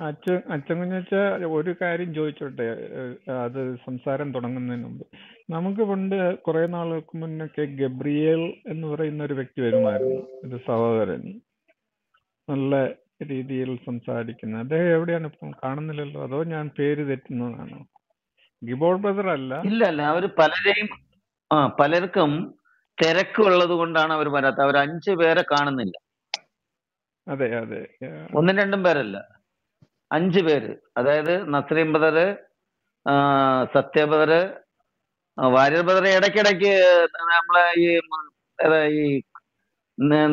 അച്ഛൻ അച്ഛൻ കുഞ്ഞച്ച ഒരു കാര്യം ചോദിച്ചോട്ടെ അത് സംസാരം തുടങ്ങുന്നതിന് മുമ്പ്. നമുക്ക് പണ്ട് കുറെ നാളുകൾക്ക് മുന്നൊക്കെ ഗബ്രിയേൽ എന്ന് പറയുന്ന ഒരു വ്യക്തി വരുമായിരുന്നു. ഒരു സഹോദരൻ. നല്ല രീതിയിൽ സംസാരിക്കുന്ന. അദ്ദേഹം എവിടെയാണ് ഇപ്പം കാണുന്നില്ലല്ലോ? അതോ ഞാൻ പേര് തെറ്റുന്നതാണോ? ഗിബോൾ ബ്രദർ അല്ല. ഇല്ല അല്ല അവർ പലരെയും ആ പലർക്കും തിരക്കുള്ളത് കൊണ്ടാണ് അവർ വരാത്തത്. അവർ അഞ്ചു പേരെ കാണുന്നില്ല. അതെ അതെ. ഒന്നും രണ്ടും പേരല്ല. അഞ്ചു പേര്. അതായത് നസ്രീം ബദർ സത്യബദർ വാര്യർ ബദർ ഇടയ്ക്കിടയ്ക്ക് നമ്മളെ ഈ ഈ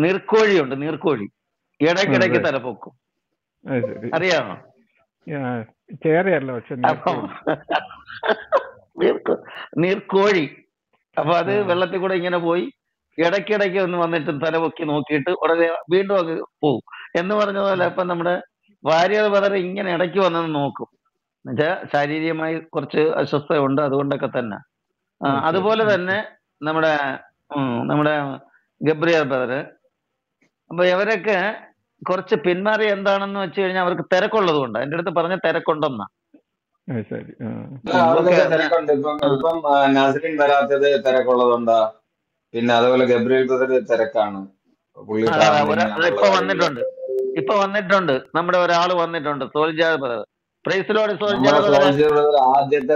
നീർക്കോഴിയുണ്ട് നീർക്കോഴി. ഇടയ്ക്കിടയ്ക്ക്. തലപ്പൊക്കും അറിയാമോ? ചേരയല്ല അപ്പം നീർക്കോഴി. അപ്പൊ അത് വെള്ളത്തിൽ കൂടെ ഇങ്ങനെ പോയി ഇടയ്ക്കിടയ്ക്ക് ഒന്ന് വന്നിട്ട് തലപൊക്കി നോക്കിയിട്ട് ഉടനെ വീണ്ടും അങ്ങ് പോകും എന്ന് പറഞ്ഞ പോലെ ഇപ്പൊ നമ്മുടെ ഭാര്യ വളരെ ഇങ്ങനെ ഇടയ്ക്ക് വന്നത് നോക്കും. എന്നുവെച്ചാൽ ശാരീരികമായി കുറച്ച് അസ്വസ്ഥത അതുകൊണ്ടൊക്കെ തന്നെ. അതുപോലെ തന്നെ നമ്മുടെ നമ്മുടെ ഗബ്രിയർ ബ്രദർ. അപ്പൊ ഇവരൊക്കെ കുറച്ച് പിന്മാറി എന്താണെന്ന് വെച്ച് കഴിഞ്ഞാൽ അവർക്ക് തിരക്കുള്ളത് കൊണ്ട് എന്റെ അടുത്ത് പറഞ്ഞ തിരക്കുണ്ടെന്നാ. തിരക്കുണ്ട്. ഇപ്പം ഇപ്പം ആ, നാസറിൻ വരാത്തത് തിരക്കുള്ളതുണ്ടാ പിന്നെ അതുപോലെ ഗബ്രിയൽ ബ്രദർ തിരക്കാണ്. ഇപ്പൊ വന്നിട്ടുണ്ട്. ഇപ്പൊ വന്നിട്ടുണ്ട്. നമ്മുടെ ഒരാൾ വന്നിട്ടുണ്ട്. സോൾജാർ ബ്രദർ. പ്രൈസിലോട് സോൾജാർ ബ്രദർ ആദ്യത്തെ.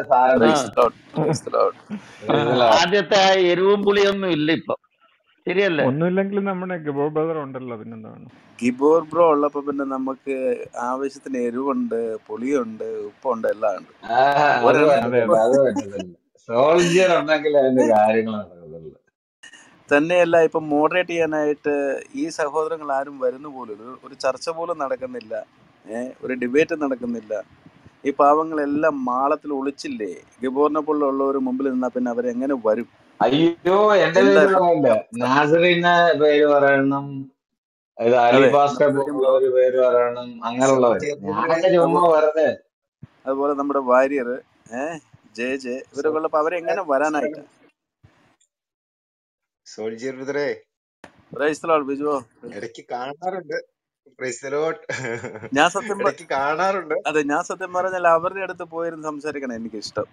ആദ്യത്തെ ആ എരിവും പുളിയൊന്നും ഇല്ല ഇപ്പൊ. ശരിയല്ലേ? ഒന്നുമില്ലെങ്കിലും നമ്മുടെ ഗിബോർ ബ്രദർ ഉണ്ടല്ലോ പിന്നെന്താണ് ഗിബോർ ബ്രോ ഉള്ളപ്പോ പിന്നെ നമുക്ക് ആവശ്യത്തിന് എരിവുണ്ട് പുളിയുണ്ട് ഉപ്പുണ്ട് എല്ലാം ഉണ്ട് സോൾജിയർ ഉണ്ടെങ്കിൽ അതിന്റെ നടക്കത്തുള്ളൂ തന്നെയല്ല ഇപ്പൊ മോഡറേറ്റ് ചെയ്യാനായിട്ട് ഈ സഹോദരങ്ങൾ ആരും വരുന്ന പോലും. ഒരു ചർച്ച പോലും നടക്കുന്നില്ല. ഒരു ഡിബേറ്റ് നടക്കുന്നില്ല. ഈ പാവങ്ങളെല്ലാം മാളത്തിൽ ഒളിച്ചില്ലേ? ഗിബോറിനെ പോലുള്ളവർ മുമ്പിൽ നിന്നാ പിന്നെ അവരെങ്ങനെ വരും? അയ്യോ എന്റെ പേര് പറയണം. പേര് പറയണം. അങ്ങനെയുള്ളവര്. ഞാനൊക്കെ ചുമ്മാ വെറുതെ. അതുപോലെ നമ്മുടെ വാര്യർ ഏഹ് ജെ ജെ ഇവരൊക്കെ ഉള്ളപ്പോ അവരെങ്ങനെ വരാനായിട്ട്? സോൾജിയർ ബ്രദറെ ഇടയ്ക്ക് കാണാറുണ്ട്. ഞാൻ സത്യം കാണാറുണ്ട്. അതെ ഞാൻ സത്യം പറഞ്ഞാൽ അവരുടെ അടുത്ത് പോയിരുന്ന് സംസാരിക്കണം എനിക്ക് ഇഷ്ടം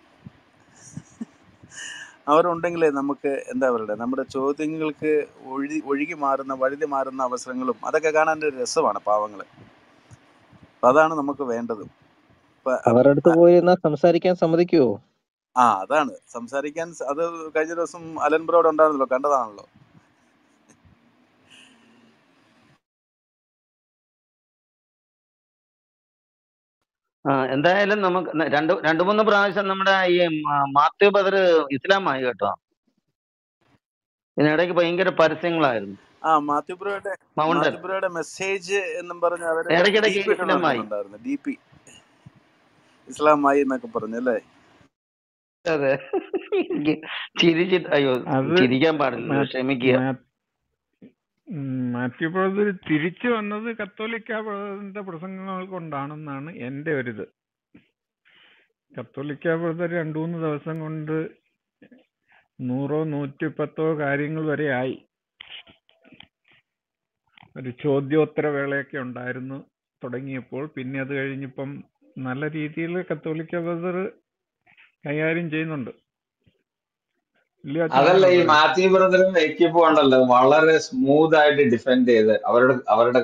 അവരുണ്ടെങ്കിലേ നമുക്ക് എന്താ പറയുക നമ്മുടെ ചോദ്യങ്ങൾക്ക് ഒഴി ഒഴുകി മാറുന്ന വഴുതി മാറുന്ന അവസരങ്ങളും അതൊക്കെ കാണാൻ ഒരു രസമാണ് പാവങ്ങൾ അപ്പൊ അതാണ് നമുക്ക് വേണ്ടത്. അവരുടെ അടുത്ത് പോയിരുന്നാ സംസാരിക്കാൻ സമ്മതിക്കുവോ? ആ അതാണ്. സംസാരിക്കാൻ അത് കഴിഞ്ഞ ദിവസം അലൻ ബ്രോഡ് ഉണ്ടായിരുന്നല്ലോ കണ്ടതാണല്ലോ. എന്തായാലും നമുക്ക് രണ്ട് രണ്ടു മൂന്ന് പ്രാവശ്യം നമ്മുടെ ഈ മാത്യു ബദർ ഇസ്ലാമായി കേട്ടോ. ഇതിനിടയ്ക്ക് ഭയങ്കര പരസ്യങ്ങളായിരുന്നു. ആ മാത്യു ബ്രോയുടെ മാത്യു ബ്രോയുടെ മെസ്സേജ് എന്നും പറഞ്ഞ് അവർ ഇടയ്ക്കിടയ്ക്ക് ഇസ്ലാമായി. ഇസ്ലാമായി എന്നൊക്കെ പറഞ്ഞല്ലേ അതെ. ചിരിച്ച് ചിരിച്ചിട്ട് അയ്യോ ചിരിക്കാൻ പാടില്ല ക്ഷമിക്കുക. മാത്യു ബ്രദർ തിരിച്ചു വന്നത് കത്തോലിക്ക ബ്രദറിന്റെ പ്രസംഗങ്ങൾ കൊണ്ടാണെന്നാണ് എന്റെ ഒരിത്. കത്തോലിക്ക ബ്രദർ രണ്ടു മൂന്ന് ദിവസം കൊണ്ട് നൂറോ നൂറ്റി പത്തോ കാര്യങ്ങൾ വരെ ആയി. ഒരു ചോദ്യോത്തര വേളയൊക്കെ ഉണ്ടായിരുന്നു തുടങ്ങിയപ്പോൾ. പിന്നെ അത് കഴിഞ്ഞിപ്പം നല്ല രീതിയിൽ കത്തോലിക്ക ബ്രദർ കൈകാര്യം ചെയ്യുന്നുണ്ട്. അതല്ല ഈ മാത്യു ബ്രദറും എക്കിപ്പോ ഉണ്ടല്ലോ വളരെ സ്മൂത്ത് ആയിട്ട് ഡിഫെൻഡ് ചെയ്ത് അവരുടെ അവരുടെ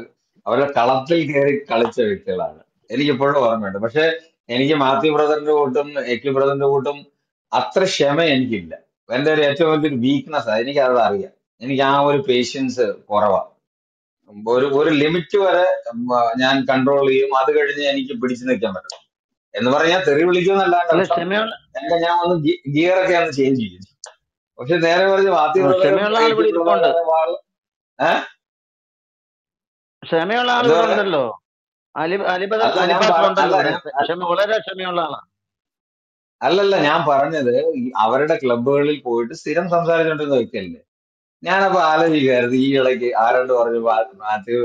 അവരുടെ കളത്തിൽ കയറി കളിച്ച വ്യക്തികളാണ്. എനിക്ക് ഇപ്പോഴും ഓർമ്മയുണ്ട്. പക്ഷെ എനിക്ക് മാത്യു ബ്രദറിന്റെ കൂട്ടും എക്യു ബ്രദറിന്റെ കൂട്ടും അത്ര ക്ഷമ എനിക്കില്ല. എന്റെ ഒരു ഏറ്റവും വലിയൊരു വീക്ക്നെസ് ആണ് എനിക്ക് അത് അറിയാം. എനിക്ക് ആ ഒരു പേഷ്യൻസ് കുറവാ. ഒരു ഒരു ലിമിറ്റ് വരെ ഞാൻ കൺട്രോൾ ചെയ്യും. അത് കഴിഞ്ഞ് എനിക്ക് പിടിച്ചു നിൽക്കാൻ പറ്റും. എന്ന് പറഞ്ഞാൽ തെറി വിളിക്കുന്നല്ലാണ്ട് ക്ഷമയുള്ള ഞാൻ ഒന്ന് ഗിയർ ഒക്കെ ഒന്ന് ചേഞ്ച് ചെയ്യും. പക്ഷെ നേരെ പറഞ്ഞ് ക്ഷമയുള്ള വളരെ ആളാണ് അല്ലല്ല ഞാൻ പറഞ്ഞത് അവരുടെ ക്ലബുകളിൽ പോയിട്ട് സ്ഥിരം സംസാരിച്ചോണ്ടിരുന്ന വ്യക്തിയല്ലേ. ഞാനപ്പോ ആലോചിക്കായിരുന്നു ഈ ഇടയ്ക്ക് ആരോട് പറഞ്ഞു മാത്യു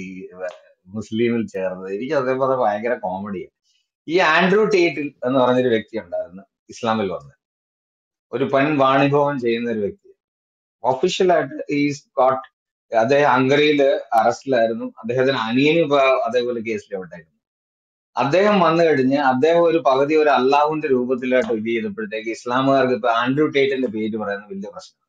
ഈ മുസ്ലിമിൽ ചേർന്നത്. എനിക്ക് അതേ പറഞ്ഞ ഭയങ്കര കോമഡിയാണ് ഈ ആൻഡ്രൂ ടേറ്റിൽ എന്ന് പറഞ്ഞൊരു വ്യക്തി ഉണ്ടായിരുന്നു ഇസ്ലാമിൽ വന്ന്. ഒരു പെൺ വാണിഭവം ചെയ്യുന്ന ഒരു വ്യക്തി ഒഫീഷ്യലായിട്ട് ഈ സ്കോട്ട് അദ്ദേഹം ഹംഗറിയിൽ അറസ്റ്റിലായിരുന്നു. അദ്ദേഹത്തിന് അനിയനും അതേപോലെ കേസിൽ വിട്ടായിരുന്നു അദ്ദേഹം വന്നു കഴിഞ്ഞ് അദ്ദേഹം ഒരു പകുതി ഒരു അള്ളാഹുവിന്റെ രൂപത്തിലായിട്ട് ഇത് ചെയ്തപ്പോഴത്തേക്ക് ഇസ്ലാമുകാർക്ക് ഇപ്പൊ ആൻഡ്രൂ ടേറ്റിന്റെ പേര് പറയുന്നത് വലിയ പ്രശ്നം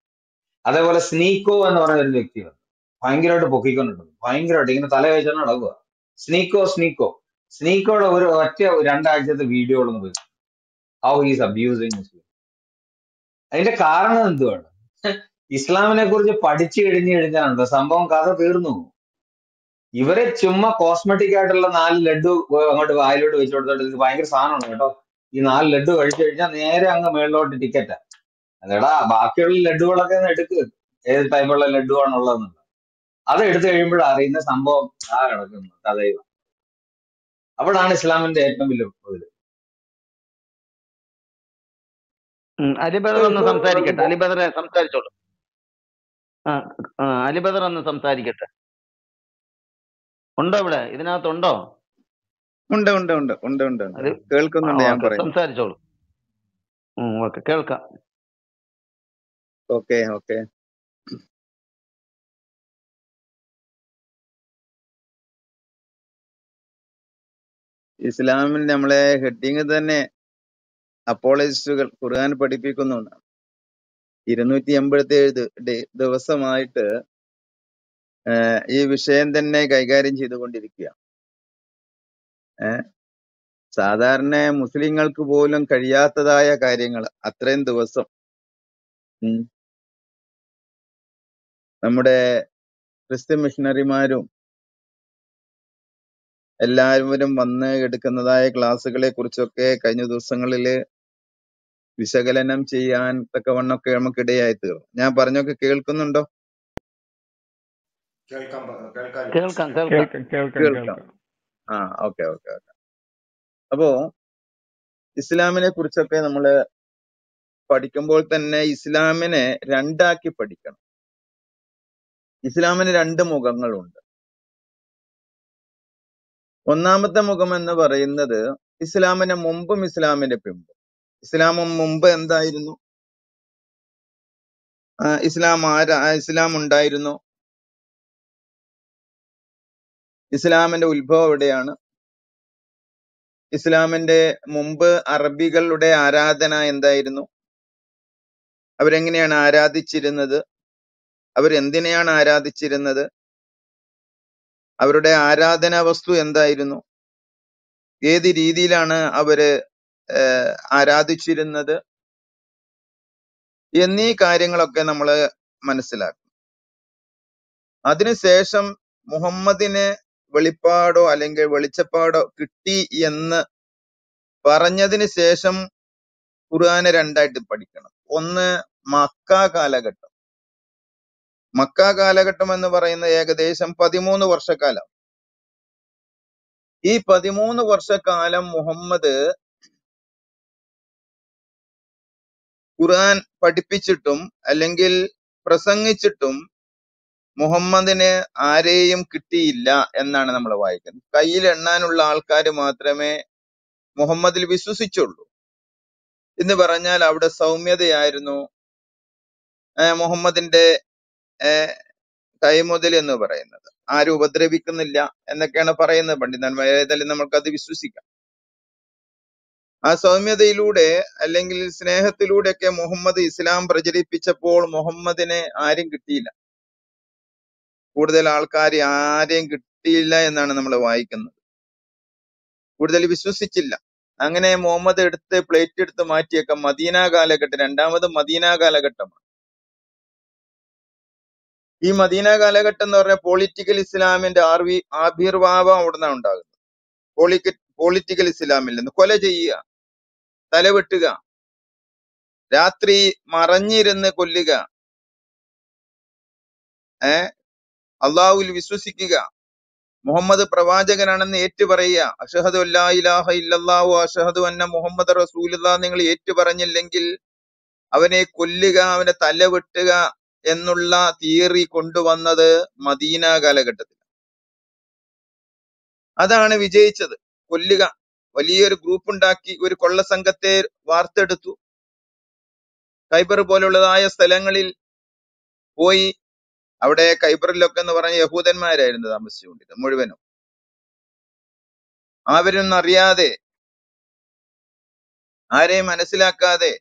അതേപോലെ സ്നീക്കോ എന്ന് പറയുന്ന ഒരു വ്യക്തി വന്നു. ഭയങ്കരമായിട്ട് പൊക്കിക്കൊണ്ടിട്ടുണ്ട് ഭയങ്കരമായിട്ട് ഇങ്ങനെ തല വെച്ചാണ് നടക്കുക സ്നീക്കോ സ്നീക്കോ. സ്നീക്കോയുടെ ഒരു ഒറ്റ രണ്ടാഴ്ചത്തെ വീഡിയോ ഒന്ന് പോയി. ഹൗ ഹീസ് അബ്യൂസിങ് മുസ്ലിം അതിന്റെ കാരണം എന്തുവാണ്? ഇസ്ലാമിനെ കുറിച്ച് പഠിച്ചു കഴിഞ്ഞു കഴിഞ്ഞാലുണ്ടോ? സംഭവം കഥ തീർന്നു. ഇവരെ ചുമ്മാ കോസ്മെറ്റിക് ആയിട്ടുള്ള നാല് ലഡു അങ്ങോട്ട് വായിലോട്ട് വെച്ച് കൊടുത്തോട്ട് ഇത് ഭയങ്കര സാധനമാണ് കേട്ടോ. ഈ നാല് ലഡു കഴിച്ചു കഴിഞ്ഞാൽ നേരെ അങ്ങ് മേളിലോട്ട് ടിക്കറ്റാ അതെടാ ബാക്കിയുള്ള ലഡുകളൊക്കെ ഒന്ന് എടുക്ക്. ഏത് ടൈപ്പുള്ള ലഡുവാണുള്ളതെന്നുള്ളത് അത് എടുത്തു കഴിയുമ്പോഴാണ് അറിയുന്ന സംഭവം ആ കിടക്കുന്നു കഥയും. അവിടാണ് ഇസ്ലാമിന്റെ ഏറ്റവും വലിയ ഇത് അലിബദർ ഒന്ന് സംസാരിക്കട്ടെ അലിബദറെ സംസാരിച്ചോളൂ. അലിബദർ ഒന്ന് സംസാരിക്കട്ടെ. ഉണ്ടോ ഇവിടെ? ഇതിനകത്തുണ്ടോ? ഉണ്ട് ഉണ്ട് ഉണ്ട് ഉണ്ട് ഉണ്ട് കേൾക്കുന്നുണ്ട് ഞാൻ പറയുന്നത് സംസാരിച്ചോളൂ. ഓക്കെ കേൾക്കാം. Okay okay. ഇസ്ലാമിൽ നമ്മളെ ഹെഡിങ് തന്നെ അപ്പോളജിസ്റ്റുകൾ ഖുർആൻ പഠിപ്പിക്കുന്നുണ്ട്. ഇരുന്നൂറ്റി എൺപത്തി ഏഴ് ദിവസമായിട്ട് ഈ വിഷയം തന്നെ കൈകാര്യം ചെയ്തുകൊണ്ടിരിക്കുക. സാധാരണ മുസ്ലിങ്ങൾക്ക് പോലും കഴിയാത്തതായ കാര്യങ്ങൾ അത്രയും ദിവസം. നമ്മുടെ ക്രിസ്ത്യൻ മിഷണറിമാരും എല്ലാവരും വന്ന് എടുക്കുന്നതായ ക്ലാസ്സുകളെ കുറിച്ചൊക്കെ കഴിഞ്ഞ ദിവസങ്ങളിൽ വിശകലനം ചെയ്യാൻ തക്കവണ്ണമൊക്കെ നമുക്ക് ഇടയായി തീർന്നു ഞാൻ പറഞ്ഞൊക്കെ കേൾക്കുന്നുണ്ടോ? കേൾക്കാം കേൾക്കാം ആ ഓക്കെ ഓക്കെ ഓക്കെ. അപ്പോ ഇസ്ലാമിനെ കുറിച്ചൊക്കെ നമ്മൾ പഠിക്കുമ്പോൾ തന്നെ ഇസ്ലാമിനെ രണ്ടാക്കി പഠിക്കണം. ഇസ്ലാമിന് രണ്ട് മുഖങ്ങളുണ്ട്. ഒന്നാമത്തെ മുഖം എന്ന് പറയുന്നത് ഇസ്ലാമിന് മുമ്പും ഇസ്ലാമിന്റെ പിമ്പും. ഇസ്ലാമും മുമ്പ് എന്തായിരുന്നു? ഇസ്ലാം ആരാ ഇസ്ലാം ഉണ്ടായിരുന്നു. ഇസ്ലാമിന്റെ ഉത്ഭവം എവിടെയാണ്? ഇസ്ലാമിന്റെ മുമ്പ് അറബികളുടെ ആരാധന എന്തായിരുന്നു? അവരെങ്ങനെയാണ് ആരാധിച്ചിരുന്നത്? അവരെന്തിനെയാണ് ആരാധിച്ചിരുന്നത്? അവരുടെ ആരാധനാ വസ്തു എന്തായിരുന്നു? ഏത് രീതിയിലാണ് അവർ ആരാധിച്ചിരുന്നത്? എന്നീ കാര്യങ്ങളൊക്കെ നമ്മൾ മനസ്സിലാക്കും. അതിനുശേഷം മുഹമ്മദിന് വെളിപ്പാടോ അല്ലെങ്കിൽ വെളിച്ചപ്പാടോ കിട്ടി എന്ന് പറഞ്ഞതിന് ശേഷം ഖുർആനെ രണ്ടായിട്ട് പഠിക്കണം. ഒന്ന് മക്ക കാലഘട്ടം. മക്ക കാലഘട്ടം എന്ന് പറയുന്ന ഏകദേശം പതിമൂന്ന് വർഷക്കാലം. ഈ പതിമൂന്ന് വർഷക്കാലം മുഹമ്മദ് ഖുർആൻ പഠിപ്പിച്ചിട്ടും അല്ലെങ്കിൽ പ്രസംഗിച്ചിട്ടും മുഹമ്മദിന് ആരെയും കിട്ടിയില്ല എന്നാണ് നമ്മൾ വായിക്കുന്നത്. കയ്യിൽ എണ്ണാനുള്ള ആൾക്കാർ മാത്രമേ മുഹമ്മദിൽ വിശ്വസിച്ചുള്ളൂ. എന്ന് പറഞ്ഞാൽ അവിടെ സൗമ്യതയായിരുന്നു. മുഹമ്മദിന്റെ കൈമുതൽ എന്ന് പറയുന്നത്. ആരും ഉപദ്രവിക്കുന്നില്ല എന്നൊക്കെയാണ് പറയുന്നത് പണ്ഡിതന്മാർ. ഏതായാലും നമുക്കത് വിശ്വസിക്കാം. ആ സൗമ്യതയിലൂടെ അല്ലെങ്കിൽ സ്നേഹത്തിലൂടെയൊക്കെ മുഹമ്മദ് ഇസ്ലാം പ്രചരിപ്പിച്ചപ്പോൾ മുഹമ്മദിനെ ആരും കിട്ടിയില്ല. കൂടുതൽ ആൾക്കാർ ആരെയും കിട്ടിയില്ല എന്നാണ് നമ്മൾ വായിക്കുന്നത്. കൂടുതൽ വിശ്വസിച്ചില്ല. അങ്ങനെ മുഹമ്മദ് എടുത്ത് പ്ലേറ്റ് എടുത്ത് മാറ്റിയൊക്കെ മദീന കാലഘട്ടം രണ്ടാമത് മദീന കാലഘട്ടമാണ്. ഈ മദീന കാലഘട്ടം എന്ന് പറഞ്ഞാൽ പൊളിറ്റിക്കൽ ഇസ്ലാമിന്റെ ആർവി ആവിർഭാവം അവിടുന്ന് ഉണ്ടാകുന്നത്. പൊളിക്ക പൊളിറ്റിക്കൽ ഇസ്ലാമിൽ നിന്ന് കൊല ചെയ്യുക തലവെട്ടുക രാത്രി മറഞ്ഞിരുന്ന് കൊല്ലുക ഏ? അള്ളാഹുവിൽ വിശ്വസിക്കുക മുഹമ്മദ് പ്രവാചകനാണെന്ന് ഏറ്റുപറയുക അഷഹദു അല്ലാ ഇലാഹ ഇല്ലല്ലാഹു അഷഹദു അന്ന മുഹമ്മദ് റസൂലുള്ള നിങ്ങൾ ഏറ്റുപറഞ്ഞില്ലെങ്കിൽ അവനെ കൊല്ലുക അവനെ തല വെട്ടുക എന്നുള്ള തിയറി കൊണ്ടുവന്നത് മദീന കാലഘട്ടത്തിൽ അതാണ് വിജയിച്ചത്. കൊല്ലുക. വലിയൊരു ഗ്രൂപ്പ് ഉണ്ടാക്കി ഒരു കൊള്ള സംഘത്തെ വാർത്തെടുത്തു. ഖൈബർ പോലുള്ളതായ സ്ഥലങ്ങളിൽ പോയി അവിടെ ഖൈബറിലൊക്കെ എന്ന് പറഞ്ഞ യഹൂദന്മാരായിരുന്നു താമസിച്ചുകൊണ്ടിരുന്നത് മുഴുവനും. അവരൊന്നും അറിയാതെ ആരെയും മനസ്സിലാക്കാതെ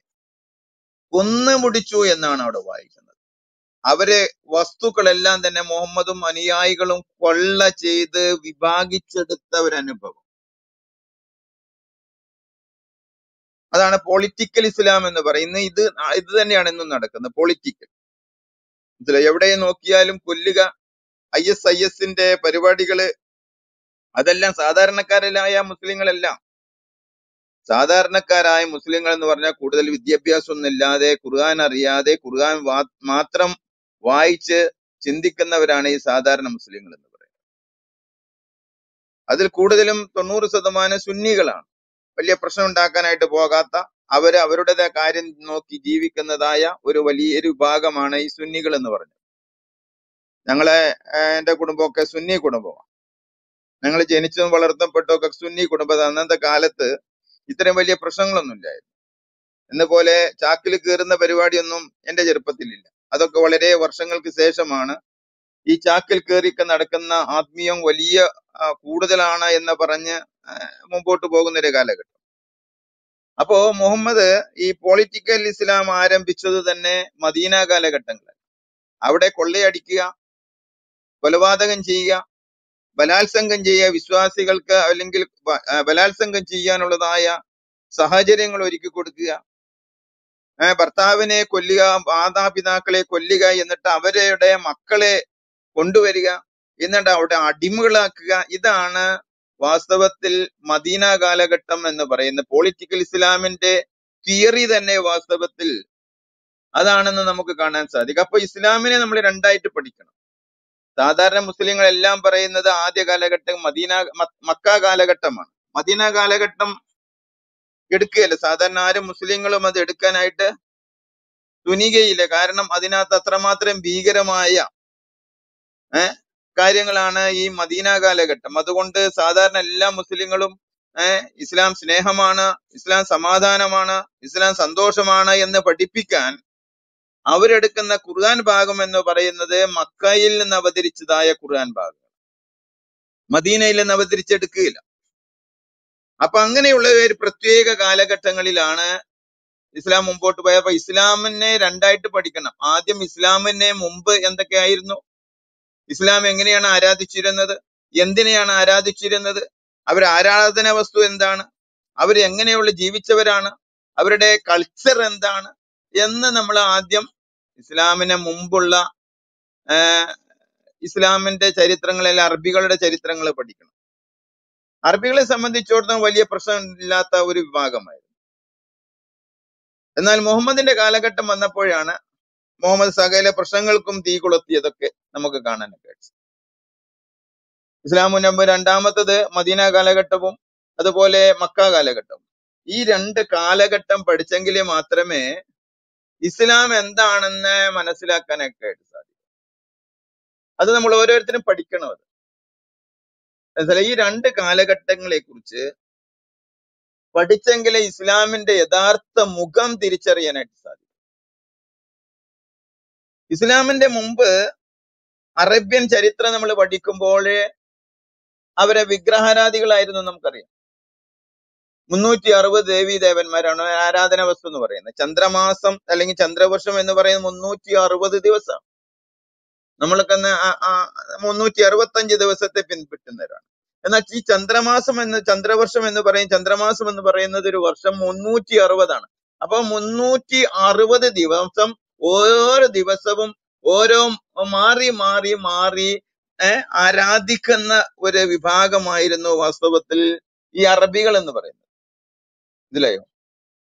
കൊന്നു മുടിച്ചു എന്നാണ് അവിടെ വായിക്കുന്നത്. അവരെ വസ്തുക്കളെല്ലാം തന്നെ മുഹമ്മദും അനുയായികളും കൊള്ള ചെയ്ത് വിഭാഗിച്ചെടുത്ത ഒരു അനുഭവം. അതാണ് പൊളിറ്റിക്കൽ ഇസ്ലാം എന്ന് പറയുന്നത്. ഇത് ഇത് തന്നെയാണ് ഇന്നും നടക്കുന്നത് പൊളിറ്റിക്കൽ എവിടെ നോക്കിയാലും കൊല്ലുക ഐ എസ് ഐ എസിന്റെ പരിപാടികൾ അതെല്ലാം സാധാരണക്കാരായ മുസ്ലിങ്ങളെല്ലാം. സാധാരണക്കാരായ മുസ്ലിങ്ങൾ എന്ന് പറഞ്ഞാൽ കൂടുതൽ വിദ്യാഭ്യാസം ഒന്നും ഇല്ലാതെ ഖുർആൻ അറിയാതെ ഖുർആൻ മാത്രം വായിച്ച് ചിന്തിക്കുന്നവരാണ് ഈ സാധാരണ മുസ്ലിങ്ങൾ എന്ന് പറയുന്നത്. അതിൽ കൂടുതലും തൊണ്ണൂറ് ശതമാനം സുന്നികളാണ്. വലിയ പ്രശ്നം ഉണ്ടാക്കാനായിട്ട് പോകാത്ത അവർ അവരുടേതായ കാര്യം നോക്കി ജീവിക്കുന്നതായ ഒരു വലിയൊരു വിഭാഗമാണ് ഈ സുന്നികൾ എന്ന് പറഞ്ഞത്. ഞങ്ങളെ എന്റെ കുടുംബമൊക്കെ സുന്നി കുടുംബമാണ്. ഞങ്ങൾ ജനിച്ചതും വളർത്തപ്പെട്ടൊക്കെ സുന്നി കുടുംബം അന്നത്തെ കാലത്ത് ഇത്രയും വലിയ പ്രശ്നങ്ങളൊന്നും ഇല്ലായിരുന്നു. എന്നപോലെ ചാക്കിൽ കീറുന്ന പരിപാടിയൊന്നും എന്റെ ചെറുപ്പത്തിലില്ല. അതൊക്കെ വളരെ വർഷങ്ങൾക്ക് ശേഷമാണ്. ഈ ചാക്കിൽ കയറിയൊക്കെ നടക്കുന്ന ആത്മീയം വലിയ കൂടുതലാണ് എന്ന് പറഞ്ഞ് മുമ്പോട്ട് പോകുന്ന ഒരു കാലഘട്ടം. അപ്പോ മുഹമ്മദ് ഈ പൊളിറ്റിക്കൽ ഇസ്ലാം ആരംഭിച്ചത് തന്നെ മദീന കാലഘട്ടങ്ങളിൽ അവിടെ കൊള്ളയടിക്കുക കൊലപാതകം ചെയ്യുക ബലാത്സംഗം ചെയ്യുക വിശ്വാസികൾക്ക് അല്ലെങ്കിൽ ബലാത്സംഗം ചെയ്യാനുള്ളതായ സാഹചര്യങ്ങൾ ഒരുക്കി കൊടുക്കുക ഭർത്താവിനെ കൊല്ലുക മാതാപിതാക്കളെ കൊല്ലുക എന്നിട്ട് അവരുടെ മക്കളെ കൊണ്ടുവരിക എന്നിട്ട് അവിടെ അടിമകളാക്കുക ഇതാണ് വാസ്തവത്തിൽ മദീന കാലഘട്ടം എന്ന് പറയുന്ന പൊളിറ്റിക്കൽ ഇസ്ലാമിന്റെ തിയറി തന്നെ വാസ്തവത്തിൽ അതാണെന്ന് നമുക്ക് കാണാൻ സാധിക്കും. അപ്പൊ ഇസ്ലാമിനെ നമ്മൾ രണ്ടായിട്ട് പഠിക്കണം. സാധാരണ മുസ്ലിങ്ങൾ എല്ലാം പറയുന്നത് ആദ്യ കാലഘട്ടം മദീന മക്ക കാലഘട്ടമാണ്. മദീന കാലഘട്ടം എടുക്കുകയില്ല? സാധാരണ ആരും മുസ്ലിങ്ങളും അത് എടുക്കാനായിട്ട് തുനികയില്ല കാരണം അതിനകത്ത് അത്രമാത്രം ഭീകരമായ കാര്യങ്ങളാണ് ഈ മദീന കാലഘട്ടം. അതുകൊണ്ട് സാധാരണ എല്ലാ മുസ്ലിങ്ങളും ഇസ്ലാം സ്നേഹമാണ് ഇസ്ലാം സമാധാനമാണ് ഇസ്ലാം സന്തോഷമാണ് എന്ന് പഠിപ്പിക്കാൻ അവരെടുക്കുന്ന ഖുർആൻ ഭാഗം എന്ന് പറയുന്നത് മക്കയിൽ നിന്ന് അവതരിച്ചതായ ഖുർആൻ ഭാഗം. മദീനയിൽ നിന്ന് അവതരിച്ചെടുക്കുകയില്ല. അപ്പൊ അങ്ങനെയുള്ള ഒരു പ്രത്യേക കാലഘട്ടങ്ങളിലാണ് ഇസ്ലാം മുമ്പോട്ട് പോയത് അപ്പൊ ഇസ്ലാമിനെ രണ്ടായിട്ട് പഠിക്കണം. ആദ്യം ഇസ്ലാമിനെ മുമ്പ് എന്തൊക്കെയായിരുന്നു ഇസ്ലാം എങ്ങനെയാണ് ആരാധിച്ചിരുന്നത്? എന്തിനെയാണ് ആരാധിച്ചിരുന്നത്? അവർ ആരാധന വസ്തു എന്താണ്? അവർ എങ്ങനെയുള്ള ജീവിച്ചവരാണ്? അവരുടെ കൾച്ചർ എന്താണ്? എന്ന് നമ്മൾ ആദ്യം ഇസ്ലാമിന് മുമ്പുള്ള ഇസ്ലാമിന്റെ ചരിത്രങ്ങളിൽ അറബികളുടെ ചരിത്രങ്ങൾ പഠിക്കണം. അറബികളെ സംബന്ധിച്ചിടത്തോളം വലിയ പ്രശ്നമില്ലാത്ത ഒരു വിഭാഗമായിരുന്നു. എന്നാൽ മുഹമ്മദിന്റെ കാലഘട്ടം വന്നപ്പോഴാണ് മുഹമ്മദ് സകല പ്രശ്നങ്ങൾക്കും തീ കൊളുത്തിയതൊക്കെ നമുക്ക് കാണാനൊക്കെ കഴിയും. ഇസ്ലാം മുന്നമ്പ് രണ്ടാമത്തത് മദീന കാലഘട്ടവും അതുപോലെ മക്ക കാലഘട്ടവും. ഈ രണ്ട് കാലഘട്ടം പഠിച്ചെങ്കിൽ മാത്രമേ ഇസ്ലാം എന്താണെന്ന് മനസ്സിലാക്കാനൊക്കെ ആയിട്ട് സാധിക്കും. അത് നമ്മൾ ഓരോരുത്തരും പഠിക്കണം അത് മനസ്സിലായോ? ഈ രണ്ട് കാലഘട്ടങ്ങളെ കുറിച്ച് പഠിച്ചെങ്കിലേ ഇസ്ലാമിന്റെ യഥാർത്ഥ മുഖം തിരിച്ചറിയാനായിട്ട് സാധിക്കും. ഇസ്ലാമിന്റെ മുമ്പ് അറേബ്യൻ ചരിത്രം നമ്മൾ പഠിക്കുമ്പോൾ അവരെ വിഗ്രഹാരാധികളായിരുന്നു നമുക്കറിയാം. മുന്നൂറ്റി അറുപത് ദേവീ ദേവന്മാരാണ് ആരാധന വസ്തു എന്ന് പറയുന്നത്. ചന്ദ്രമാസം അല്ലെങ്കിൽ ചന്ദ്രവർഷം എന്ന് പറയുന്നത് മുന്നൂറ്റി അറുപത് ദിവസം ആ മുന്നൂറ്റി അറുപത്തഞ്ച് ദിവസത്തെ പിൻപറ്റുന്നവരാണ് എന്നാൽ ഈ ചന്ദ്രമാസം എന്ന് ചന്ദ്രവർഷം എന്ന് പറയും ചന്ദ്രമാസം എന്ന് പറയുന്നത് ഒരു വർഷം മുന്നൂറ്റി അറുപതാണ് അപ്പൊ മുന്നൂറ്റി അറുപത് ദിവസം ഓരോ ദിവസവും ഓരോ മാറി മാറി മാറി ആരാധിക്കുന്ന ഒരു വിഭാഗമായിരുന്നു വാസ്തവത്തിൽ ഈ അറബികൾ എന്ന് പറയുന്നത്. ഇതിലെയോ?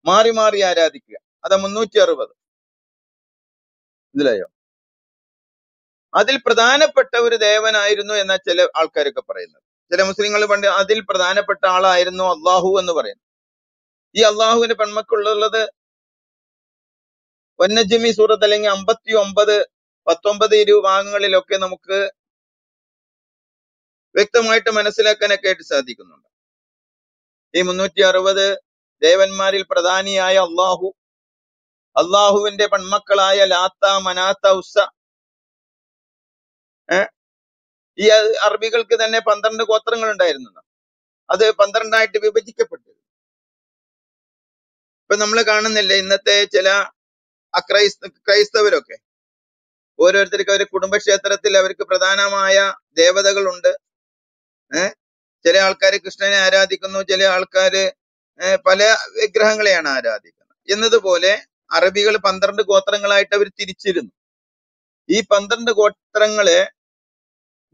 മാറി മാറി ആരാധിക്കുക. അതാ മുന്നൂറ്റി അറുപത് ഇതിലെയോ? അതിൽ പ്രധാനപ്പെട്ട ഒരു ദേവനായിരുന്നു എന്ന ചില ആൾക്കാരൊക്കെ പറയുന്നത്. ചില മുസ്ലിങ്ങൾ പണ്ട് അതിൽ പ്രധാനപ്പെട്ട ആളായിരുന്നു അള്ളാഹു എന്ന് പറയുന്നത്. ഈ അള്ളാഹുവിന്റെ പെൺമക്കുള്ളത് വന്നജമി സൂറത്ത് അല്ലെങ്കിൽ അമ്പത്തി ഒമ്പത് പത്തൊമ്പത് ഇരു ഭാഗങ്ങളിലൊക്കെ നമുക്ക് വ്യക്തമായിട്ട് മനസ്സിലാക്കാനൊക്കെ ആയിട്ട് സാധിക്കുന്നുണ്ട്. ഈ മുന്നൂറ്റി അറുപത് ദേവന്മാരിൽ പ്രധാനിയായ അള്ളാഹു അള്ളാഹുവിന്റെ പെൺമക്കളായ ലാത്ത മനാത്ത ഉസ്സ ഏഹ് ഈ അറബികൾക്ക് തന്നെ പന്ത്രണ്ട് ഗോത്രങ്ങൾ ഉണ്ടായിരുന്നു അത് പന്ത്രണ്ടായിട്ട് വിഭജിക്കപ്പെട്ടു. ഇപ്പൊ നമ്മൾ കാണുന്നില്ലേ ഇന്നത്തെ ചില അക്രൈസ്ത ക്രൈസ്തവരൊക്കെ. ഓരോരുത്തർക്ക് അവരുടെ കുടുംബക്ഷേത്രത്തിൽ അവർക്ക് പ്രധാനമായ ദേവതകളുണ്ട്. ഏഹ് ചില ആൾക്കാർ കൃഷ്ണനെ ആരാധിക്കുന്നു ചില ആൾക്കാര് പല വിഗ്രഹങ്ങളെയാണ് ആരാധിക്കുന്നത്. എന്നതുപോലെ അറബികൾ പന്ത്രണ്ട് ഗോത്രങ്ങളായിട്ട് അവർ തിരിച്ചിരുന്നു. ഈ പന്ത്രണ്ട് ഗോത്രങ്ങളെ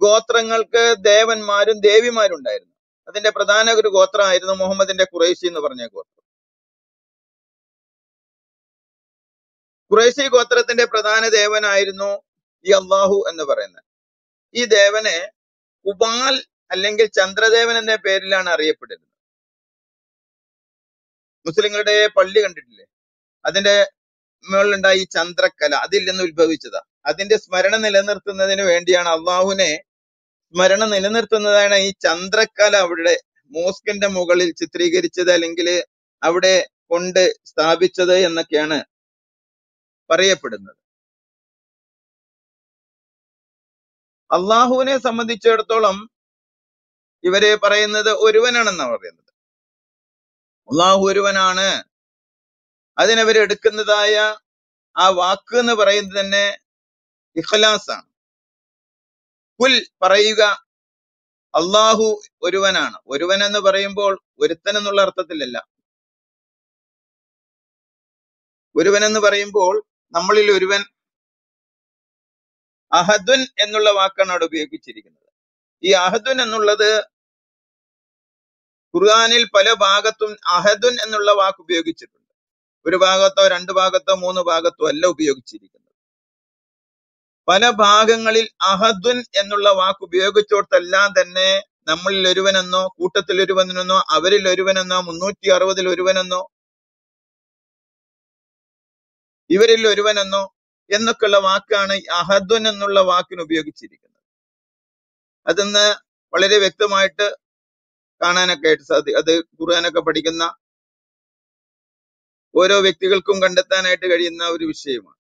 ഗോത്രങ്ങൾക്ക് ദേവന്മാരും ദേവിമാരും ഉണ്ടായിരുന്നു. അതിന്റെ പ്രധാന ഒരു ഗോത്രമായിരുന്നു മുഹമ്മദിന്റെ ഖുറൈശി എന്ന് പറഞ്ഞ ഗോത്രം. ഖുറൈശി ഗോത്രത്തിന്റെ പ്രധാന ദേവനായിരുന്നു ഈ അള്ളാഹു എന്ന് പറയുന്നത്. ഈ ദേവനെ ഉപാൽ അല്ലെങ്കിൽ ചന്ദ്രദേവൻ എന്ന പേരിലാണ് അറിയപ്പെടുന്നത്. മുസ്ലിങ്ങളുടെ പള്ളി കണ്ടിട്ടില്ലേ? അതിന്റെ മുകളിലുണ്ടായ ഈ ചന്ദ്രക്കല അതിൽ നിന്ന് ഉത്ഭവിച്ചതാ. അതിന്റെ സ്മരണ നിലനിർത്തുന്നതിന് വേണ്ടിയാണ് അള്ളാഹുവിനെ സ്മരണ നിലനിർത്തുന്നതാണ് ഈ ചന്ദ്രക്കല അവിടെ മോസ്കിന്റെ മുകളിൽ ചിത്രീകരിച്ചത് അല്ലെങ്കിൽ അവിടെ കൊണ്ട് സ്ഥാപിച്ചത് എന്നൊക്കെയാണ് പറയപ്പെടുന്നത്. അള്ളാഹുവിനെ സംബന്ധിച്ചിടത്തോളം ഇവരെ പറയുന്നത് ഒരുവനാണെന്നാണ് പറയുന്നത്. അള്ളാഹു ഒരുവനാണ്. അതിനവരെടുക്കുന്നതായ ആ വാക്ക് എന്ന് പറയുന്നത് തന്നെ ഇഖ്ലാസ് ആണ് കുൽ പറയുക അള്ളാഹു ഒരുവനാണ്. ഒരുവൻ എന്ന് പറയുമ്പോൾ ഒരുത്തൻ എന്നുള്ള അർത്ഥത്തിലല്ല. ഒരുവൻ എന്ന് പറയുമ്പോൾ നമ്മളിൽ ഒരുവൻ അഹദുൻ എന്നുള്ള വാക്കാണ് അവിടെ ഉപയോഗിച്ചിരിക്കുന്നത്. ഈ അഹദുൻ എന്നുള്ളത് ഖുർആാനിൽ പല ഭാഗത്തും അഹദുൻ എന്നുള്ള വാക്ക് ഉപയോഗിച്ചിട്ടുണ്ട്. ഒരു ഭാഗത്തോ രണ്ട് ഭാഗത്തോ മൂന്ന് ഭാഗത്തോ അല്ല ഉപയോഗിച്ചിരിക്കുന്നത്. പല ഭാഗങ്ങളിൽ അഹദുൻ എന്നുള്ള വാക്ക് ഉപയോഗിച്ചോടത്തെല്ലാം തന്നെ നമ്മളിൽ ഒരുവനെന്നോ കൂട്ടത്തിൽ ഒരുവനെന്നോ അവരിൽ ഒരുവനെന്നോ മുന്നൂറ്റി അറുപതിൽ ഒരുവനെന്നോ ഇവരിൽ ഒരുവനെന്നോ എന്നൊക്കെയുള്ള വാക്കാണ് അഹദ്വൻ എന്നുള്ള വാക്കിന് ഉപയോഗിച്ചിരിക്കുന്നത്. അതെന്ന് വളരെ വ്യക്തമായിട്ട് കാണാനൊക്കെ ആയിട്ട് സാധി അത് ഖുർആാനൊക്കെ പഠിക്കുന്ന ഓരോ വ്യക്തികൾക്കും കണ്ടെത്താനായിട്ട് കഴിയുന്ന ഒരു വിഷയമാണ്.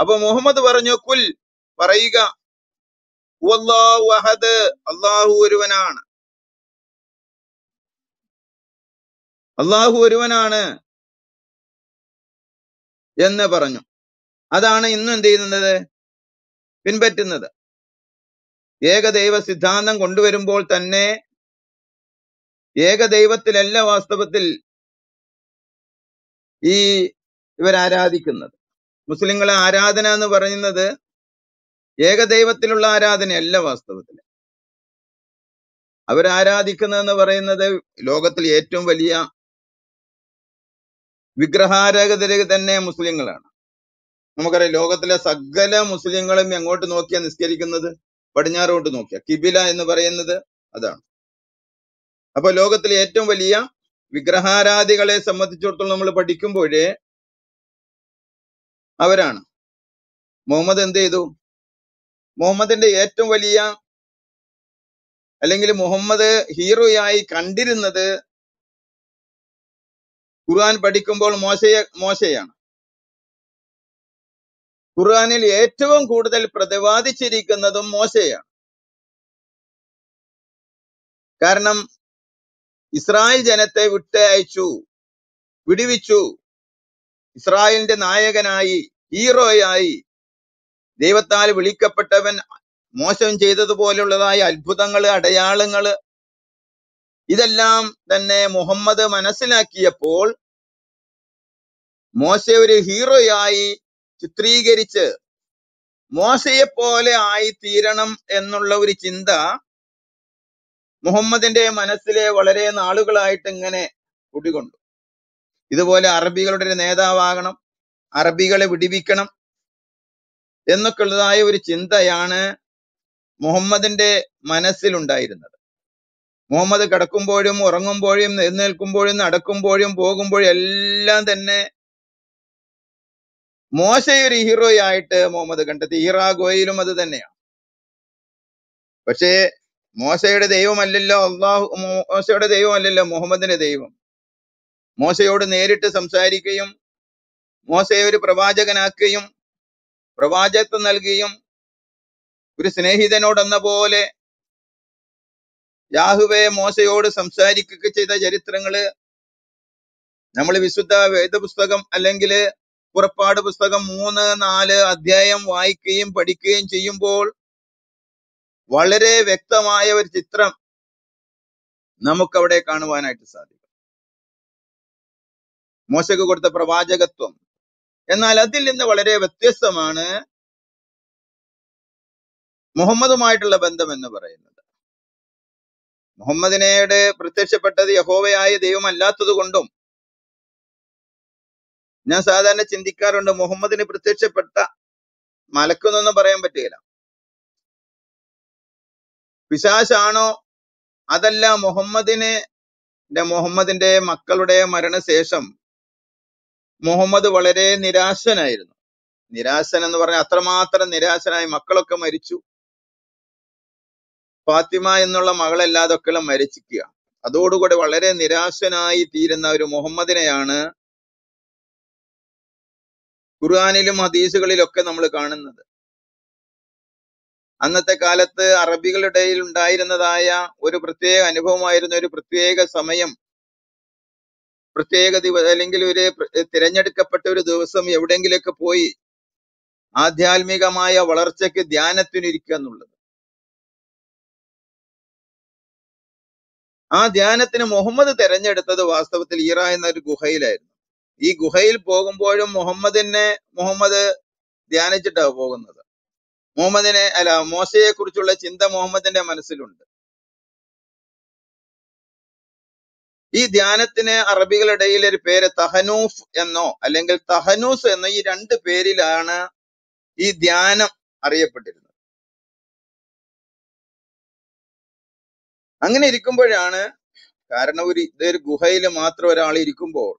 അപ്പൊ മുഹമ്മദ് പറഞ്ഞു കുൽ പറയുക. വല്ലാഹു അഹദ്. അള്ളാഹു ഒരുവനാണ്. അള്ളാഹു ഒരുവനാണ് എന്ന് പറഞ്ഞു. അതാണ് ഇന്നും എന്ത് ചെയ്യുന്നത്? പിൻപറ്റുന്നത്. ഏകദൈവ സിദ്ധാന്തം കൊണ്ടുവരുമ്പോൾ തന്നെ ഏകദൈവത്തിലല്ല വാസ്തവത്തിൽ ഈ ഇവർ ആരാധിക്കുന്നത് മുസ്ലിങ്ങളെ ആരാധന എന്ന് പറയുന്നത് ഏകദൈവത്തിലുള്ള ആരാധനയല്ല വാസ്തവത്തിൽ അവർ ആരാധിക്കുന്നതെന്ന് പറയുന്നത് ലോകത്തിൽ ഏറ്റവും വലിയ വിഗ്രഹാരാധകര് തന്നെ മുസ്ലിങ്ങളാണ്. നമുക്കറിയാം ലോകത്തിലെ സകല മുസ്ലിങ്ങളും എങ്ങോട്ട് നോക്കിയാ നിസ്കരിക്കുന്നത്? പടിഞ്ഞാറോട്ട് നോക്കിയ. കിബില എന്ന് പറയുന്നത് അതാണ്. അപ്പൊ ലോകത്തിലെ ഏറ്റവും വലിയ വിഗ്രഹാരാധികളെ സംബന്ധിച്ചിടത്തോളം നമ്മൾ പഠിക്കുമ്പോഴേ അവരാണ്. മുഹമ്മദ് എന്ത് ചെയ്തു? മുഹമ്മദിന്റെ ഏറ്റവും വലിയ അല്ലെങ്കിൽ മുഹമ്മദ് ഹീറോയായി കണ്ടിരുന്നത് ഖുർആൻ പഠിക്കുമ്പോൾ മോശയെ മോശയാണ്. ഖുർആനിൽ ഏറ്റവും കൂടുതൽ പ്രതിപാദിച്ചിരിക്കുന്നതും മോശയാണ്. കാരണം ഇസ്രായേൽ ജനത്തെ വിട്ടയച്ചു വിടുവിച്ചു. ഇസ്രായേലിന്റെ നായകനായി ഹീറോയായി ദൈവത്താൽ വിളിക്കപ്പെട്ടവൻ മോശം ചെയ്തതുപോലുള്ളതായ അത്ഭുതങ്ങൾ അടയാളങ്ങൾ ഇതെല്ലാം തന്നെ മുഹമ്മദ് മനസ്സിലാക്കിയപ്പോൾ മോശ ഒരു ഹീറോയായി ചിത്രീകരിച്ച് മോശയെ പോലെ ആയി തീരണം എന്നുള്ള ഒരു ചിന്ത മുഹമ്മദിന്റെ മനസ്സിലെ വളരെ നാളുകളായിട്ട് ഇങ്ങനെ കുടികൊണ്ടു ഇതുപോലെ അറബികളുടെ ഒരു നേതാവാകണം അറബികളെ വിടിവിക്കണം എന്നൊക്കെയുള്ളതായ ഒരു ചിന്തയാണ് മുഹമ്മദിന്റെ മനസ്സിലുണ്ടായിരുന്നത്. മുഹമ്മദ് കിടക്കുമ്പോഴും ഉറങ്ങുമ്പോഴും എഴുന്നേൽക്കുമ്പോഴും നടക്കുമ്പോഴും പോകുമ്പോഴും എല്ലാം തന്നെ മോശയെ ഒരു ഹീറോ ആയിട്ട് മുഹമ്മദ് കണ്ടെത്തി. ഹീറാ ഗോയിലും അത് തന്നെയാണ്. പക്ഷേ മോശയുടെ ദൈവമല്ലല്ലോ അള്ളാഹു മോശയുടെ ദൈവമല്ലല്ലോ മുഹമ്മദിന്റെ ദൈവം. മോശയോട് നേരിട്ട് സംസാരിക്കുകയും മോശയെ ഒരു പ്രവാചകനാക്കുകയും പ്രവാചകത്വം നൽകുകയും ഒരു സ്നേഹിതനോടെന്ന പോലെ യാഹുവെ മോശയോട് സംസാരിക്കുക ചെയ്ത ചരിത്രങ്ങൾ നമ്മൾ വിശുദ്ധ വേദപുസ്തകം അല്ലെങ്കിൽ പുറപ്പാട് പുസ്തകം മൂന്ന് നാല് അധ്യായം വായിക്കുകയും പഠിക്കുകയും ചെയ്യുമ്പോൾ വളരെ വ്യക്തമായ ഒരു ചിത്രം നമുക്കവിടെ കാണുവാനായിട്ട് സാധിക്കും. മോശക്ക് കൊടുത്ത പ്രവാചകത്വം. എന്നാൽ അതിൽ നിന്ന് വളരെ വ്യത്യസ്തമാണ് മുഹമ്മദുമായിട്ടുള്ള ബന്ധം എന്ന് പറയുന്നത്. മുഹമ്മദിനേട് പ്രത്യക്ഷപ്പെട്ടത് യഹോവയായ ദൈവമല്ലാത്തത് കൊണ്ടും ഞാൻ സാധാരണ ചിന്തിക്കാറുണ്ട് മുഹമ്മദിന് പ്രത്യക്ഷപ്പെട്ട മലക്കുന്നൊന്നും പറയാൻ പറ്റുകയില്ല പിശാശാണോ? അതല്ല മുഹമ്മദിന് ന്റെ മുഹമ്മദിന്റെ മക്കളുടെ മരണശേഷം മുഹമ്മദ് വളരെ നിരാശനായിരുന്നു. നിരാശൻ എന്ന് പറഞ്ഞാൽ അത്രമാത്രം നിരാശനായി മക്കളൊക്കെ മരിച്ചു. ഫാത്തിമ എന്നുള്ള മകളല്ലാതൊക്കെ മരിച്ചിക്കുക. അതോടുകൂടി വളരെ നിരാശനായി തീരുന്ന ഒരു മുഹമ്മദിനെയാണ് ഖുർആാനിലും ഹദീസുകളിലൊക്കെ നമ്മൾ കാണുന്നത്. അന്നത്തെ കാലത്ത് അറബികളുടെ ഇടയിൽ ഉണ്ടായിരുന്നതായ ഒരു പ്രത്യേക അനുഭവമായിരുന്ന ഒരു പ്രത്യേക സമയം പ്രത്യേക ദിവസം അല്ലെങ്കിൽ ഒരു തിരഞ്ഞെടുക്കപ്പെട്ട ഒരു ദിവസം എവിടെയെങ്കിലൊക്കെ പോയി ആധ്യാത്മികമായ വളർച്ചയ്ക്ക് ധ്യാനത്തിനിരിക്കുക എന്നുള്ളത്. ആ ധ്യാനത്തിന് മുഹമ്മദ് തെരഞ്ഞെടുത്തത് വാസ്തവത്തിൽ ഈറ എന്ന ഒരു ഗുഹയിലായിരുന്നു. ഈ ഗുഹയിൽ പോകുമ്പോഴും മുഹമ്മദിനെ മുഹമ്മദ് ധ്യാനിച്ചിട്ടാണ് പോകുന്നത്. മുഹമ്മദിനെ അല്ല മോശയെ കുറിച്ചുള്ള ചിന്ത മുഹമ്മദിന്റെ മനസ്സിലുണ്ട്. ഈ ധ്യാനത്തിന് അറബികളിടയിൽ ഒരു പേര് തഹനൂഫ് എന്നോ അല്ലെങ്കിൽ തഹനൂസ് എന്നോ ഈ രണ്ട് പേരിലാണ് ഈ ധ്യാനം അറിയപ്പെട്ടിരുന്നത്. അങ്ങനെ ഇരിക്കുമ്പോഴാണ് കാരണം ഒരു ഇതൊരു ഗുഹയിൽ മാത്രം ഒരാൾ ഇരിക്കുമ്പോൾ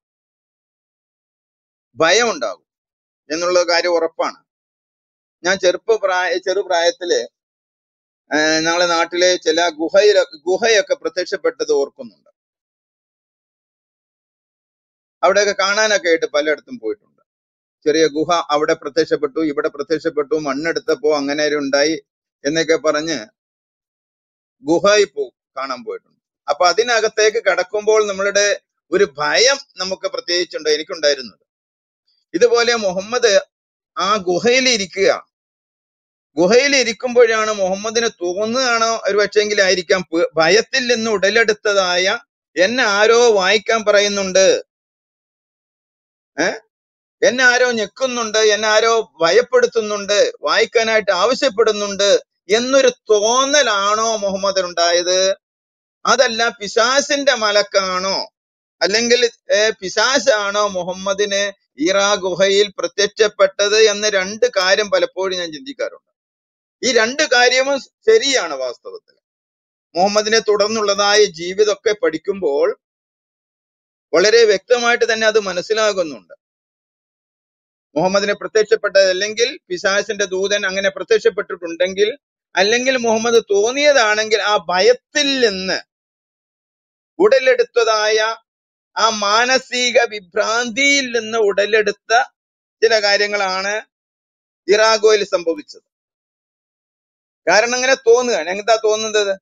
ഭയം ഉണ്ടാകും എന്നുള്ള കാര്യം ഉറപ്പാണ്. ഞാൻ ചെറുപ്പ പ്രായ ചെറുപ്രായത്തിൽ ഞങ്ങളെ നാട്ടിലെ ചില ഗുഹയിലൊക്കെ ഗുഹയൊക്കെ പ്രത്യക്ഷപ്പെട്ടത് ഓർക്കുന്നുണ്ട്. അവിടെയൊക്കെ കാണാനൊക്കെ ആയിട്ട് പലയിടത്തും പോയിട്ടുണ്ട്. ചെറിയ ഗുഹ അവിടെ പ്രത്യക്ഷപ്പെട്ടു ഇവിടെ പ്രത്യക്ഷപ്പെട്ടു മണ്ണെടുത്തപ്പോ അങ്ങനെ ഉണ്ടായി എന്നൊക്കെ പറഞ്ഞ് ഗുഹയിൽ പോ കാണാൻ പോയിട്ടുണ്ട്. അപ്പൊ അതിനകത്തേക്ക് കടക്കുമ്പോൾ നമ്മളുടെ ഒരു ഭയം നമുക്ക് പ്രത്യേകിച്ചുണ്ട് എനിക്കുണ്ടായിരുന്നത്. ഇതുപോലെ മുഹമ്മദ് ആ ഗുഹയിൽ ഇരിക്കുക. ഗുഹയിൽ ഇരിക്കുമ്പോഴാണ് മുഹമ്മദിന് തോന്നുകയാണോ ഒരു പക്ഷേങ്കിലായിരിക്കാം ഭയത്തിൽ നിന്ന് ഉടലെടുത്തതായ എന്നെ ആരോ വായിക്കാൻ പറയുന്നുണ്ട്. എന്നെ ആരോ ഞെക്കുന്നുണ്ട് എന്നെ ആരോ ഭയപ്പെടുത്തുന്നുണ്ട് വായിക്കാനായിട്ട് ആവശ്യപ്പെടുന്നുണ്ട് എന്നൊരു തോന്നലാണോ മുഹമ്മദിനുണ്ടായത്? അതല്ല പിശാസിന്റെ മലക്കാണോ? അല്ലെങ്കിൽ ഏർ പിശാശാണോ മുഹമ്മദിന് ഈറാ ഗുഹയിൽ പ്രത്യക്ഷപ്പെട്ടത് എന്ന രണ്ട് കാര്യം പലപ്പോഴും ഞാൻ ചിന്തിക്കാറുണ്ട്. ഈ രണ്ട് കാര്യവും ശരിയാണ് വാസ്തവത്തിൽ. മുഹമ്മദിനെ തുടർന്നുള്ളതായ ജീവിതമൊക്കെ പഠിക്കുമ്പോൾ വളരെ വ്യക്തമായിട്ട് തന്നെ അത് മനസ്സിലാകുന്നുണ്ട്. മുഹമ്മദിനെ പ്രത്യക്ഷപ്പെട്ടത് അല്ലെങ്കിൽ പിശാസിന്റെ ദൂതൻ അങ്ങനെ പ്രത്യക്ഷപ്പെട്ടിട്ടുണ്ടെങ്കിൽ അല്ലെങ്കിൽ മുഹമ്മദ് തോന്നിയതാണെങ്കിൽ ആ ഭയത്തിൽ നിന്ന് ഉടലെടുത്തതായ ആ മാനസിക വിഭ്രാന്തിയിൽ നിന്ന് ഉടലെടുത്ത ചില കാര്യങ്ങളാണ് ഇറാഗോയിൽ സംഭവിച്ചത്. കാരണം അങ്ങനെ തോന്നുക എന്താ തോന്നുന്നത്?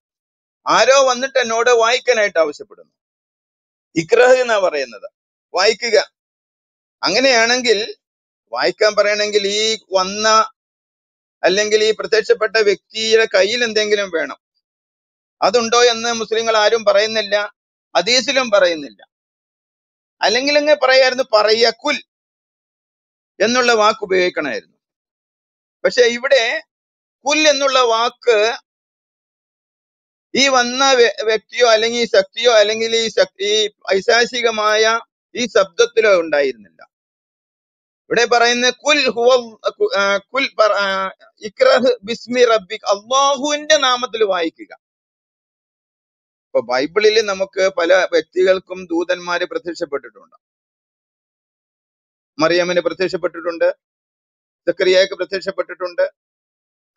ആരോ വന്നിട്ട് എന്നോട് വായിക്കാനായിട്ട് ആവശ്യപ്പെടുന്നു. ഇക്രഹ് എന്നാ പറയുന്നത്. വായിക്കുക. അങ്ങനെയാണെങ്കിൽ വായിക്കാൻ പറയണമെങ്കിൽ ഈ വന്ന അല്ലെങ്കിൽ ഈ പ്രത്യക്ഷപ്പെട്ട വ്യക്തിയുടെ കയ്യിൽ എന്തെങ്കിലും വേണം. അതുണ്ടോ എന്ന് മുസ്ലിങ്ങൾ ആരും പറയുന്നില്ല. അതീസിലും പറയുന്നില്ല. അല്ലെങ്കിൽ അങ്ങ് പറയായിരുന്നു പറയ കുൽ എന്നുള്ള വാക്ക് ഉപയോഗിക്കണമായിരുന്നു. പക്ഷെ ഇവിടെ കുൽ എന്നുള്ള വാക്ക് ഈ വന്ന വ്യ- വ്യക്തിയോ അല്ലെങ്കിൽ ഈ ശക്തിയോ അല്ലെങ്കിൽ ഈ ശക്തി ഈ ഐശാസികമായ ഈ ശബ്ദത്തിലോ ഉണ്ടായിരുന്നില്ല. ഇവിടെ പറയുന്ന കുൽ ഹുവ കുൽ ഇക്രഹ് ബിസ്മി റബ്ബിക് അള്ളാഹുവിന്റെ നാമത്തിൽ വായിക്കുക. ഇപ്പൊ ബൈബിളിൽ നമുക്ക് പല വ്യക്തികൾക്കും ദൂതന്മാര് പ്രത്യക്ഷപ്പെട്ടിട്ടുണ്ട്. മറിയമ്മന് പ്രത്യക്ഷപ്പെട്ടിട്ടുണ്ട്. സക്രിയക്ക് പ്രത്യക്ഷപ്പെട്ടിട്ടുണ്ട്.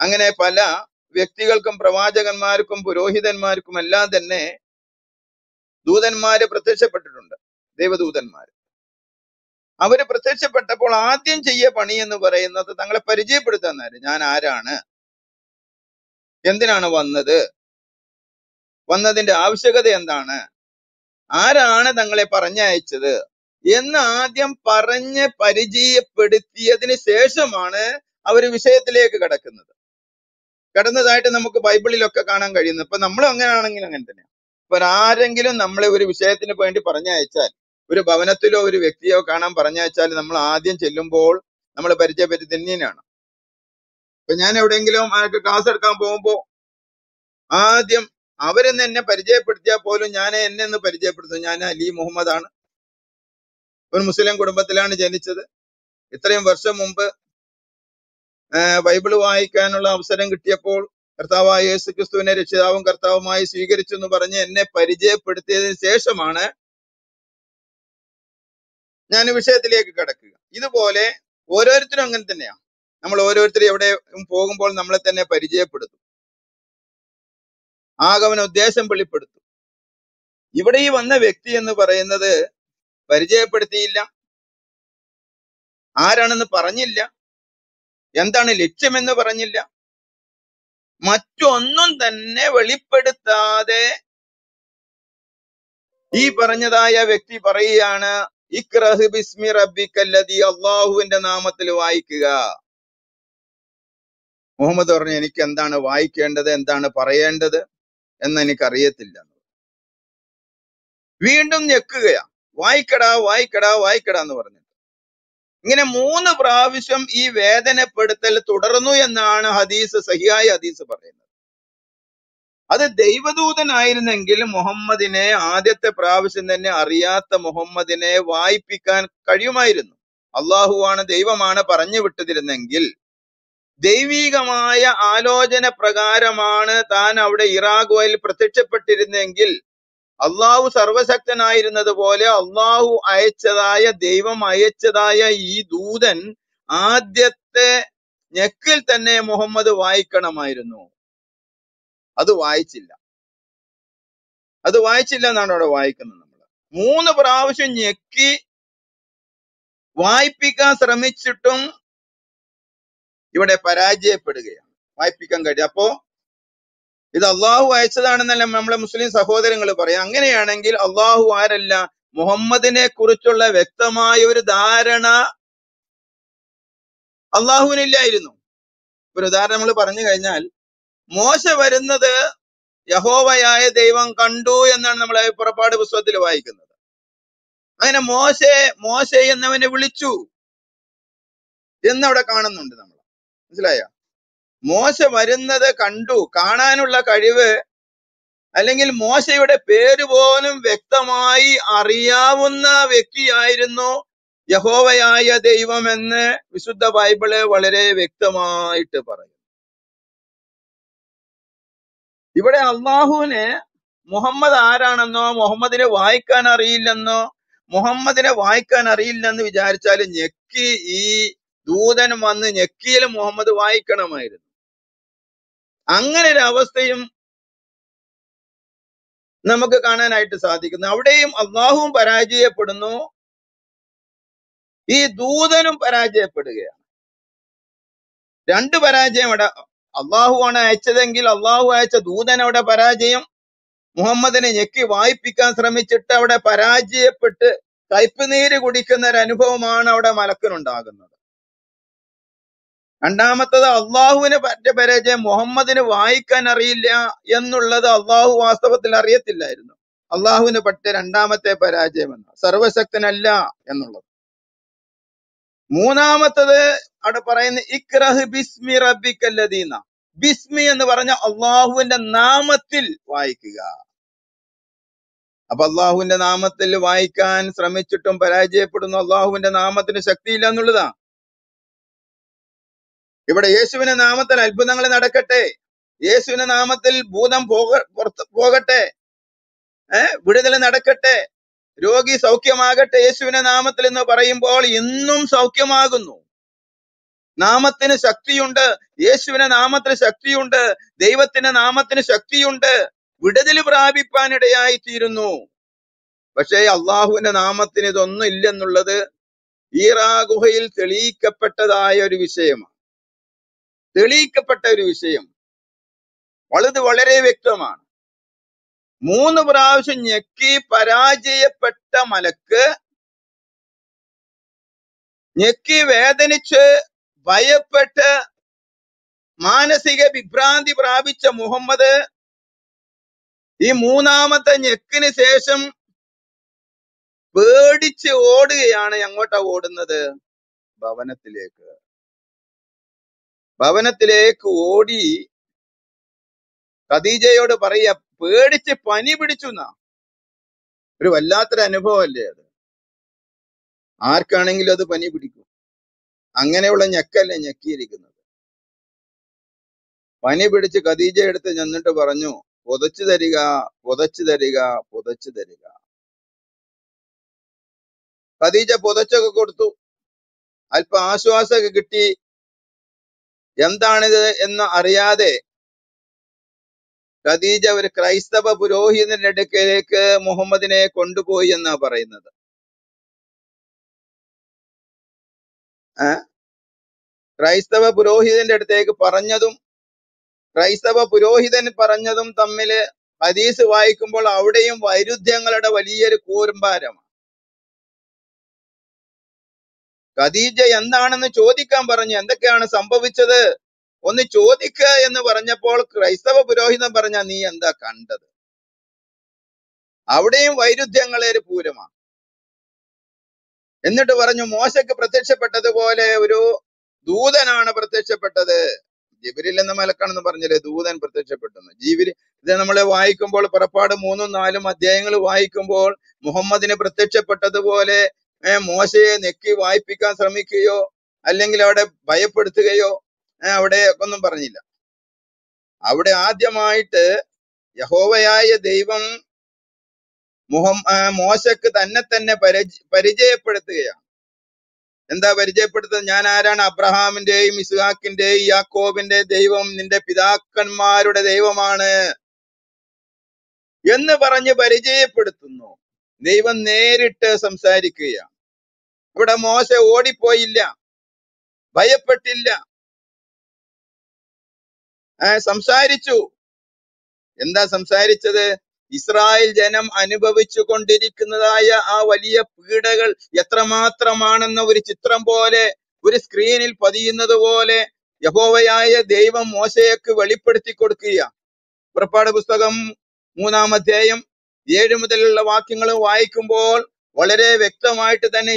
അങ്ങനെ പല വ്യക്തികൾക്കും പ്രവാചകന്മാർക്കും പുരോഹിതന്മാർക്കും എല്ലാം തന്നെ ദൂതന്മാര് പ്രത്യക്ഷപ്പെട്ടിട്ടുണ്ട് ദൈവദൂതന്മാര്. അവർ പ്രത്യക്ഷപ്പെട്ടപ്പോൾ ആദ്യം ചെയ്യ പണി എന്ന് പറയുന്നത് തങ്ങളെ പരിചയപ്പെടുത്താൻ ഞാൻ ആരാണ്? എന്തിനാണ് വന്നത്? വന്നതിന്റെ ആവശ്യകത എന്താണ്? ആരാണ് തങ്ങളെ പറഞ്ഞയച്ചത്? എന്ന് ആദ്യം പറഞ്ഞ് പരിചയപ്പെടുത്തിയതിന് ശേഷമാണ് അവർ വിഷയത്തിലേക്ക് കടക്കുന്നത്. കടന്നതായിട്ട് നമുക്ക് ബൈബിളിലൊക്കെ കാണാൻ കഴിയുന്നു. ഇപ്പൊ നമ്മൾ അങ്ങനെയാണെങ്കിൽ അങ്ങനെ തന്നെയാണ് ഇപ്പൊ ആരെങ്കിലും നമ്മളെ ഒരു വിഷയത്തിന് വേണ്ടി പറഞ്ഞയച്ചാൽ ഒരു ഭവനത്തിലോ ഒരു വ്യക്തിയോ കാണാൻ പറഞ്ഞയച്ചാൽ നമ്മൾ ആദ്യം ചെല്ലുമ്പോൾ നമ്മൾ പരിചയപ്പെടുത്തി തന്നെയാണ് ഇപ്പൊ ഞാൻ എവിടെയെങ്കിലും ആർക്ക് ക്ലാസ് എടുക്കാൻ പോകുമ്പോ ആദ്യം അവരെന്ന് എന്നെ പരിചയപ്പെടുത്തിയാൽ പോലും ഞാൻ എന്നെ ഒന്ന് പരിചയപ്പെടുത്തും. ഞാൻ അലി മുഹമ്മദ് ആണ് ഒരു മുസ്ലിം കുടുംബത്തിലാണ് ജനിച്ചത്. ഇത്രയും വർഷം മുമ്പ് ബൈബിൾ വായിക്കാനുള്ള അവസരം കിട്ടിയപ്പോൾ കർത്താവായ യേശു ക്രിസ്തുവിനെ രക്ഷിതാവും കർത്താവുമായി സ്വീകരിച്ചു എന്ന് പറഞ്ഞ് എന്നെ പരിചയപ്പെടുത്തിയതിന് ശേഷമാണ് ഞാൻ വിഷയത്തിലേക്ക് കടക്കുക. ഇതുപോലെ ഓരോരുത്തരും അങ്ങനെ തന്നെയാണ് നമ്മൾ ഓരോരുത്തരും എവിടെ പോകുമ്പോൾ നമ്മളെ തന്നെ പരിചയപ്പെടുത്തും. ആഗമന ഉദ്ദേശം വെളിപ്പെടുത്തും. ഇവിടെ ഈ വന്ന വ്യക്തി എന്ന് പറയുന്നത് പരിചയപ്പെടുത്തിയില്ല. ആരാണെന്ന് പറഞ്ഞില്ല. എന്താണ് ലക്ഷ്യമെന്ന് പറഞ്ഞില്ല. മറ്റൊന്നും തന്നെ വെളിപ്പെടുത്താതെ ഈ പറഞ്ഞതായ വ്യക്തി പറയുകയാണ് ഇക്രഹ് ബിസ്മി റബ്ബിക്കല്ലതി അള്ളാഹുവിന്റെ നാമത്തിൽ വായിക്കുക. മുഹമ്മദ് പറഞ്ഞു എനിക്ക് എന്താണ് വായിക്കേണ്ടത് എന്താണ് പറയേണ്ടത് എന്ന് എനിക്കറിയത്തില്ല. വീണ്ടും ഞെക്കുകയാ വായിക്കടാ വായിക്കടാ വായിക്കടാ എന്ന് പറഞ്ഞു. ഇങ്ങനെ മൂന്ന് പ്രാവശ്യം ഈ വേദനപ്പെടുത്തൽ തുടർന്നു എന്നാണ് ഹദീസ് സഹിയായ ഹദീസ് പറയുന്നത്. അത് ദൈവദൂതനായിരുന്നെങ്കിൽ മുഹമ്മദിനെ ആദ്യത്തെ പ്രാവശ്യം തന്നെ അറിയാത്ത മുഹമ്മദിനെ വായിപ്പിക്കാൻ കഴിയുമായിരുന്നു. അള്ളാഹുവാണ് ദൈവമാണ് പറഞ്ഞു വിട്ടതിരുന്നെങ്കിൽ ദൈവീകമായ ആലോചന പ്രകാരമാണ് താൻ അവിടെ ഇറാഖോയിൽ പ്രത്യക്ഷപ്പെട്ടിരുന്നെങ്കിൽ അള്ളാഹു സർവശക്തനായിരുന്നത് പോലെ അള്ളാഹു അയച്ചതായ ദൈവം അയച്ചതായ ഈ ദൂതൻ ആദ്യത്തെ ഞെക്കിൽ തന്നെ മുഹമ്മദ് വായിക്കണമായിരുന്നു. അത് വായിച്ചില്ല. അത് വായിച്ചില്ല എന്നാണ് അവിടെ വായിക്കുന്നത് നമ്മൾ. മൂന്ന് പ്രാവശ്യം ഞെക്കി വായിപ്പിക്കാൻ ശ്രമിച്ചിട്ടും ഇവിടെ പരാജയപ്പെടുകയാണ്. വായിപ്പിക്കാൻ കഴിയും. അപ്പോ ഇത് അള്ളാഹു അയച്ചതാണെന്നല്ല നമ്മളെ മുസ്ലിം സഹോദരങ്ങൾ പറയാം. അങ്ങനെയാണെങ്കിൽ അള്ളാഹു ആരല്ല മുഹമ്മദിനെ കുറിച്ചുള്ള വ്യക്തമായ ഒരു ധാരണ അള്ളാഹുവിനില്ലായിരുന്നു. ഒരു ഉദാഹരണം നമ്മൾ പറഞ്ഞു കഴിഞ്ഞാൽ മോശ വരുന്നത് യഹോവയായ ദൈവം കണ്ടു എന്നാണ് നമ്മളെ പുറപ്പാട് പുസ്തകത്തിൽ വായിക്കുന്നത്. അങ്ങനെ മോശെ മോശ എന്നവനെ വിളിച്ചു. എന്നവിടെ കാണുന്നുണ്ട് നമ്മൾ മനസ്സിലായ? മോശ വരുന്നത് കണ്ടു. കാണാനുള്ള കഴിവ് അല്ലെങ്കിൽ മോശയുടെ പേര് പോലും വ്യക്തമായി അറിയാവുന്ന വ്യക്തിയായിരുന്നു യഹോവയായ ദൈവമെന്ന് വിശുദ്ധ ബൈബിൾ വളരെ വ്യക്തമായിട്ട് പറയും ഇവിടെ അള്ളാഹുവിന് മുഹമ്മദ് ആരാണെന്നോ മുഹമ്മദിനെ വായിക്കാൻ അറിയില്ലെന്നോ മുഹമ്മദിനെ വായിക്കാൻ അറിയില്ലെന്ന് വിചാരിച്ചാൽ ഞെക്കി ഈ ദൂതൻ വന്ന് ഞെക്കിയിൽ മുഹമ്മദ് വായിക്കണമായിരുന്നു. അങ്ങനെ ഒരു അവസ്ഥയും നമുക്ക് കാണാനായിട്ട് സാധിക്കുന്നു. അവിടെയും അള്ളാഹുവും പരാജയപ്പെടുന്നു. ഈ ദൂതനും പരാജയപ്പെടുകയാണ്. രണ്ട് പരാജയം അവിടെ അള്ളാഹുവാണ് അയച്ചതെങ്കിൽ അള്ളാഹു അയച്ച ദൂതൻ അവിടെ പരാജയം. മുഹമ്മദിനെ ഞെക്കി വായിപ്പിക്കാൻ ശ്രമിച്ചിട്ട് അവിടെ പരാജയപ്പെട്ട് കയ്പുനീര് കുടിക്കുന്ന ഒരു അനുഭവമാണ് അവിടെ മലക്കിനുണ്ടാകുന്നത്. രണ്ടാമത്തത് അള്ളാഹുവിന് പറ്റ പരാജയം മുഹമ്മദിന് വായിക്കാൻ അറിയില്ല എന്നുള്ളത് അള്ളാഹു വാസ്തവത്തിൽ അറിയത്തില്ലായിരുന്നു. അള്ളാഹുവിന് പറ്റ രണ്ടാമത്തെ പരാജയം എന്ന്. സർവശക്തനല്ല എന്നുള്ളത്. മൂന്നാമത്തത് അവിടെ പറയുന്ന ഇക്രഹ് ബിസ്മി റബ്ബിക്കല്ലദീന. ബിസ്മി എന്ന് പറഞ്ഞ അള്ളാഹുവിന്റെ നാമത്തിൽ വായിക്കുക. അപ്പൊ അള്ളാഹുവിന്റെ നാമത്തിൽ വായിക്കാൻ ശ്രമിച്ചിട്ടും പരാജയപ്പെടുന്നു. അള്ളാഹുവിന്റെ നാമത്തിന് ശക്തിയില്ല എന്നുള്ളതാ. ഇവിടെ യേശുവിന്റെ നാമത്തിൽ അത്ഭുതങ്ങൾ നടക്കട്ടെ. യേശുവിന്റെ നാമത്തിൽ ഭൂതം പോക പുറത്ത് പോകട്ടെ. ഏഹ് വിടുതൽ നടക്കട്ടെ. രോഗി സൗഖ്യമാകട്ടെ യേശുവിന്റെ നാമത്തിൽ എന്ന് പറയുമ്പോൾ ഇന്നും സൗഖ്യമാകുന്നു. നാമത്തിന് ശക്തിയുണ്ട്. യേശുവിന്റെ നാമത്തിന് ശക്തിയുണ്ട്. ദൈവത്തിന്റെ നാമത്തിന് ശക്തിയുണ്ട്. വിടുതൽ പ്രാപിപ്പാനിടയായി തീരുന്നു പക്ഷേ അള്ളാഹുവിന്റെ നാമത്തിന് ഇതൊന്നും ഇല്ലെന്നുള്ളത് ഈറാ ഗുഹയിൽ തെളിയിക്കപ്പെട്ടതായ ഒരു വിഷയമാണ്. തെളിയിക്കപ്പെട്ട ഒരു വിഷയം വളരെ വളരെ വ്യക്തമാണ്. മൂന്ന് പ്രാവശ്യം ഞെക്കി പരാജയപ്പെട്ട മലക്ക് ഞെക്കി വേദനിച്ച് ഭയപ്പെട്ട് മാനസിക വിഭ്രാന്തി പ്രാപിച്ച മുഹമ്മദ് ഈ മൂന്നാമത്തെ ഞെക്കിന് ശേഷം പേടിച്ച് ഓടുകയാണ് എങ്ങോട്ടാ ഓടുന്നത് ഭവനത്തിലേക്ക്. ഭവനത്തിലേക്ക് ഓടി ഖദീജയോട് പറയാ പേടിച്ച് പനി പിടിച്ചു എന്നാ. ഒരു വല്ലാത്തൊരു അനുഭവമല്ലേ അത്? ആർക്കാണെങ്കിലും അത് പനി പിടിക്കും. അങ്ങനെയുള്ള ഞെക്കല്ലേ ഞെക്കിയിരിക്കുന്നത്. പനി പിടിച്ച് ഖദീജ എടുത്ത് ചെന്നിട്ട് പറഞ്ഞു പുതച്ചു തരിക പുതച്ചു തരിക പുതച്ചു തരിക. ഖദീജ പുതച്ചൊക്കെ കൊടുത്തു. അല്പ ആശ്വാസമൊക്കെ കിട്ടി. എന്താണിത് എന്ന് അറിയാതെ ഖദീജ ഒരു ക്രൈസ്തവ പുരോഹിതന്റെ അടുക്കലേക്ക് മുഹമ്മദിനെ കൊണ്ടുപോയി എന്നാ പറയുന്നത്? ക്രൈസ്തവ പുരോഹിതന്റെ അടുത്തേക്ക് പറഞ്ഞതും ക്രൈസ്തവ പുരോഹിതൻ പറഞ്ഞതും തമ്മിൽ ഹദീസ് വായിക്കുമ്പോൾ അവിടെയും വൈരുദ്ധ്യങ്ങളുടെ വലിയൊരു കൂർമ്പാരമാണ് ഖദീജ എന്താണെന്ന് ചോദിക്കാൻ പറഞ്ഞു. എന്തൊക്കെയാണ് സംഭവിച്ചത്? ഒന്ന് ചോദിക്കുക എന്ന് പറഞ്ഞപ്പോൾ ക്രൈസ്തവ പുരോഹിതൻ പറഞ്ഞ നീ എന്താ കണ്ടത്? അവിടെയും വൈരുദ്ധ്യങ്ങളെ പൂരമാണ്. എന്നിട്ട് പറഞ്ഞു മോശയ്ക്ക് പ്രത്യക്ഷപ്പെട്ടതുപോലെ ഒരു ദൂതനാണ് പ്രത്യക്ഷപ്പെട്ടത്. ജിബിരിൽ എന്ന മലക്കാണെന്ന് പറഞ്ഞില്ലേ ദൂതൻ പ്രത്യക്ഷപ്പെട്ടെന്ന്. ജീവിരി ഇത് നമ്മൾ വായിക്കുമ്പോൾ പുറപ്പാട് മൂന്നും നാലും അധ്യായങ്ങൾ വായിക്കുമ്പോൾ മുഹമ്മദിന് പ്രത്യക്ഷപ്പെട്ടതുപോലെ മോശയെ നെക്കി വായിപ്പിക്കാൻ ശ്രമിക്കുകയോ അല്ലെങ്കിൽ അവിടെ ഭയപ്പെടുത്തുകയോ അവിടെ ഒന്നും പറഞ്ഞില്ല. അവിടെ ആദ്യമായിട്ട് യഹോവയായ ദൈവം മുഹം മോശക്ക് തന്നെ തന്നെ പരിച- പരിചയപ്പെടുത്തുകയാണ്. എന്താ പരിചയപ്പെടുത്തുന്നത്? ഞാൻ ആരാണ്? അബ്രഹാമിന്റെയും ഇസ്ഹാക്കിന്റെയും യാക്കോബിന്റെ ദൈവം നിന്റെ പിതാക്കന്മാരുടെ ദൈവമാണ് എന്ന് പറഞ്ഞ് പരിചയപ്പെടുത്തുന്നു. ദൈവം നേരിട്ട് സംസാരിക്കുകയാണ്. ഇവിടെ മോശ ഓടിപ്പോയില്ല. ഭയപ്പെട്ടില്ല. സംസാരിച്ചു. എന്താ സംസാരിച്ചത്? ഇസ്രായേൽ ജനം അനുഭവിച്ചു കൊണ്ടിരിക്കുന്നതായ ആ വലിയ പീഡകൾ എത്രമാത്രമാണെന്ന ഒരു ചിത്രം പോലെ ഒരു സ്ക്രീനിൽ പതിയുന്നത് പോലെ യഹോവയായ ദൈവം മോശയ്ക്ക് വെളിപ്പെടുത്തി കൊടുക്കുക പുറപ്പാട് പുസ്തകം മൂന്നാം അധ്യായം ഏഴ് മുതലുള്ള വാക്യങ്ങൾ വായിക്കുമ്പോൾ വളരെ വ്യക്തമായിട്ട് തന്നെ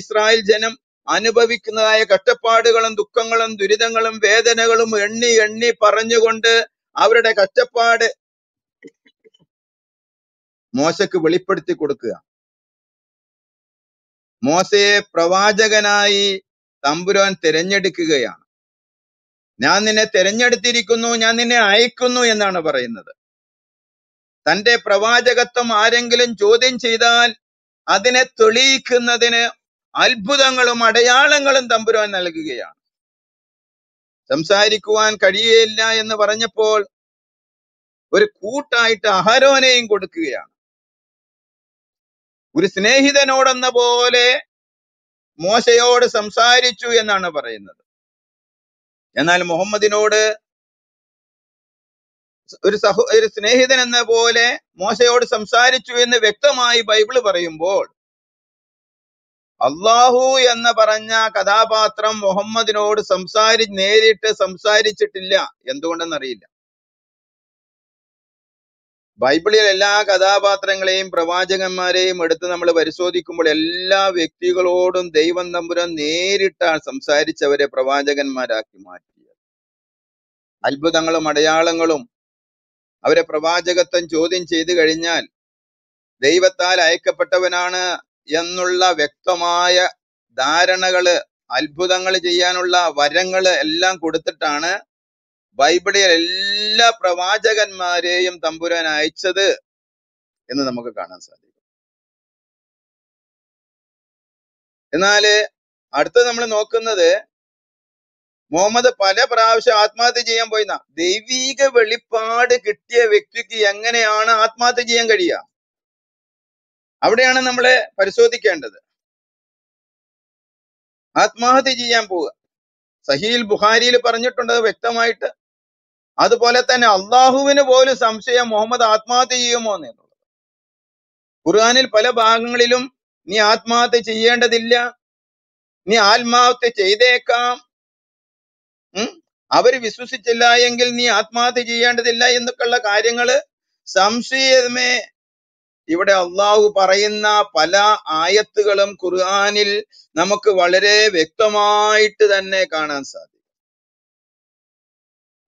ഇസ്രായേൽ ജനം അനുഭവിക്കുന്നതായ കഷ്ടപ്പാടുകളും ദുഃഖങ്ങളും ദുരിതങ്ങളും വേദനകളും എണ്ണി എണ്ണി പറഞ്ഞുകൊണ്ട് അവരുടെ കഷ്ടപ്പാട് മോശക്ക് വെളിപ്പെടുത്തി കൊടുക്കുക. മോശയെ പ്രവാചകനായി തമ്പുരാൻ തിരഞ്ഞെടുക്കുകയാണ്. ഞാൻ നിന്നെ തിരഞ്ഞെടുത്തിരിക്കുന്നു ഞാൻ നിന്നെ അയക്കുന്നു എന്നാണ് പറയുന്നത്. തന്റെ പ്രവാചകത്വം ആരെങ്കിലും ചോദ്യം ചെയ്താൽ അതിനെ തെളിയിക്കുന്നതിന് അത്ഭുതങ്ങളും അടയാളങ്ങളും തമ്പുരാൻ നൽകുകയാണ്. സംസാരിക്കുവാൻ കഴിയുകയില്ല എന്ന് പറഞ്ഞപ്പോൾ ഒരു കൂട്ടായിട്ട് അഹരോനെയും കൊടുക്കുകയാണ്. ഒരു സ്നേഹിതനോടെന്ന പോലെ മോശയോട് സംസാരിച്ചു എന്നാണ് പറയുന്നത്. എന്നാൽ മുഹമ്മദിനോട് ഒരു സഹോ ഒരു സ്നേഹിതൻ എന്ന പോലെ മോശയോട് സംസാരിച്ചു എന്ന് വ്യക്തമായി ബൈബിൾ പറയുമ്പോൾ അള്ളാഹു എന്ന് പറഞ്ഞ കഥാപാത്രം മുഹമ്മദിനോട് സംസാരി നേരിട്ട് സംസാരിച്ചിട്ടില്ല. എന്തുകൊണ്ടെന്നറിയില്ല. ബൈബിളിൽ എല്ലാ കഥാപാത്രങ്ങളെയും പ്രവാചകന്മാരെയും എടുത്ത് നമ്മൾ പരിശോധിക്കുമ്പോൾ എല്ലാ വ്യക്തികളോടും ദൈവം തമ്പുരാൻ നേരിട്ടാണ് സംസാരിച്ചവരെ പ്രവാചകന്മാരാക്കി മാറ്റിയത്. അത്ഭുതങ്ങളും അടയാളങ്ങളും അവരെ പ്രവാചകത്വം ചോദ്യം ചെയ്തു കഴിഞ്ഞാൽ ദൈവത്താൽ അയക്കപ്പെട്ടവനാണ് എന്നുള്ള വ്യക്തമായ ധാരണകൾ അത്ഭുതങ്ങൾ ചെയ്യാനുള്ള വരങ്ങൾ എല്ലാം കൊടുത്തിട്ടാണ് ബൈബിളിൽ എല്ലാ പ്രവാചകന്മാരെയും തമ്പുരാൻ അയച്ചത് എന്ന് നമുക്ക് കാണാൻ സാധിക്കും. എന്നാൽ അടുത്ത് നമ്മൾ നോക്കുന്നത് മുഹമ്മദ് പല പ്രാവശ്യം ആത്മഹത്യ ചെയ്യാൻ പോയിന്ന. ദൈവീക വെളിപ്പാട് കിട്ടിയ വ്യക്തിക്ക് എങ്ങനെയാണ് ആത്മഹത്യ ചെയ്യാൻ കഴിയുക? അവിടെയാണ് നമ്മളെ പരിശോധിക്കേണ്ടത്. ആത്മഹത്യ ചെയ്യാൻ പോവുക. സഹീൽ ബുഹാരിയിൽ പറഞ്ഞിട്ടുണ്ട് വ്യക്തമായിട്ട്. അതുപോലെ തന്നെ അള്ളാഹുവിന് പോലും സംശയം മുഹമ്മദ് ആത്മഹത്യ ചെയ്യുമോ എന്നുള്ളത്. ഖുർആാനിൽ പല ഭാഗങ്ങളിലും നീ ആത്മഹത്യ ചെയ്യേണ്ടതില്ല. നീ ആത്മഹത്യ ചെയ്തേക്കാം. ഉം? അവർ വിശ്വസിച്ചില്ല എങ്കിൽ നീ ആത്മഹത്യ ചെയ്യേണ്ടതില്ല എന്നൊക്കെയുള്ള കാര്യങ്ങൾ സംശയമേ. ഇവിടെ അള്ളാഹു പറയുന്ന പല ആയത്തുകളും ഖുർആാനിൽ നമുക്ക് വളരെ വ്യക്തമായിട്ട് തന്നെ കാണാൻ സാധിക്കും.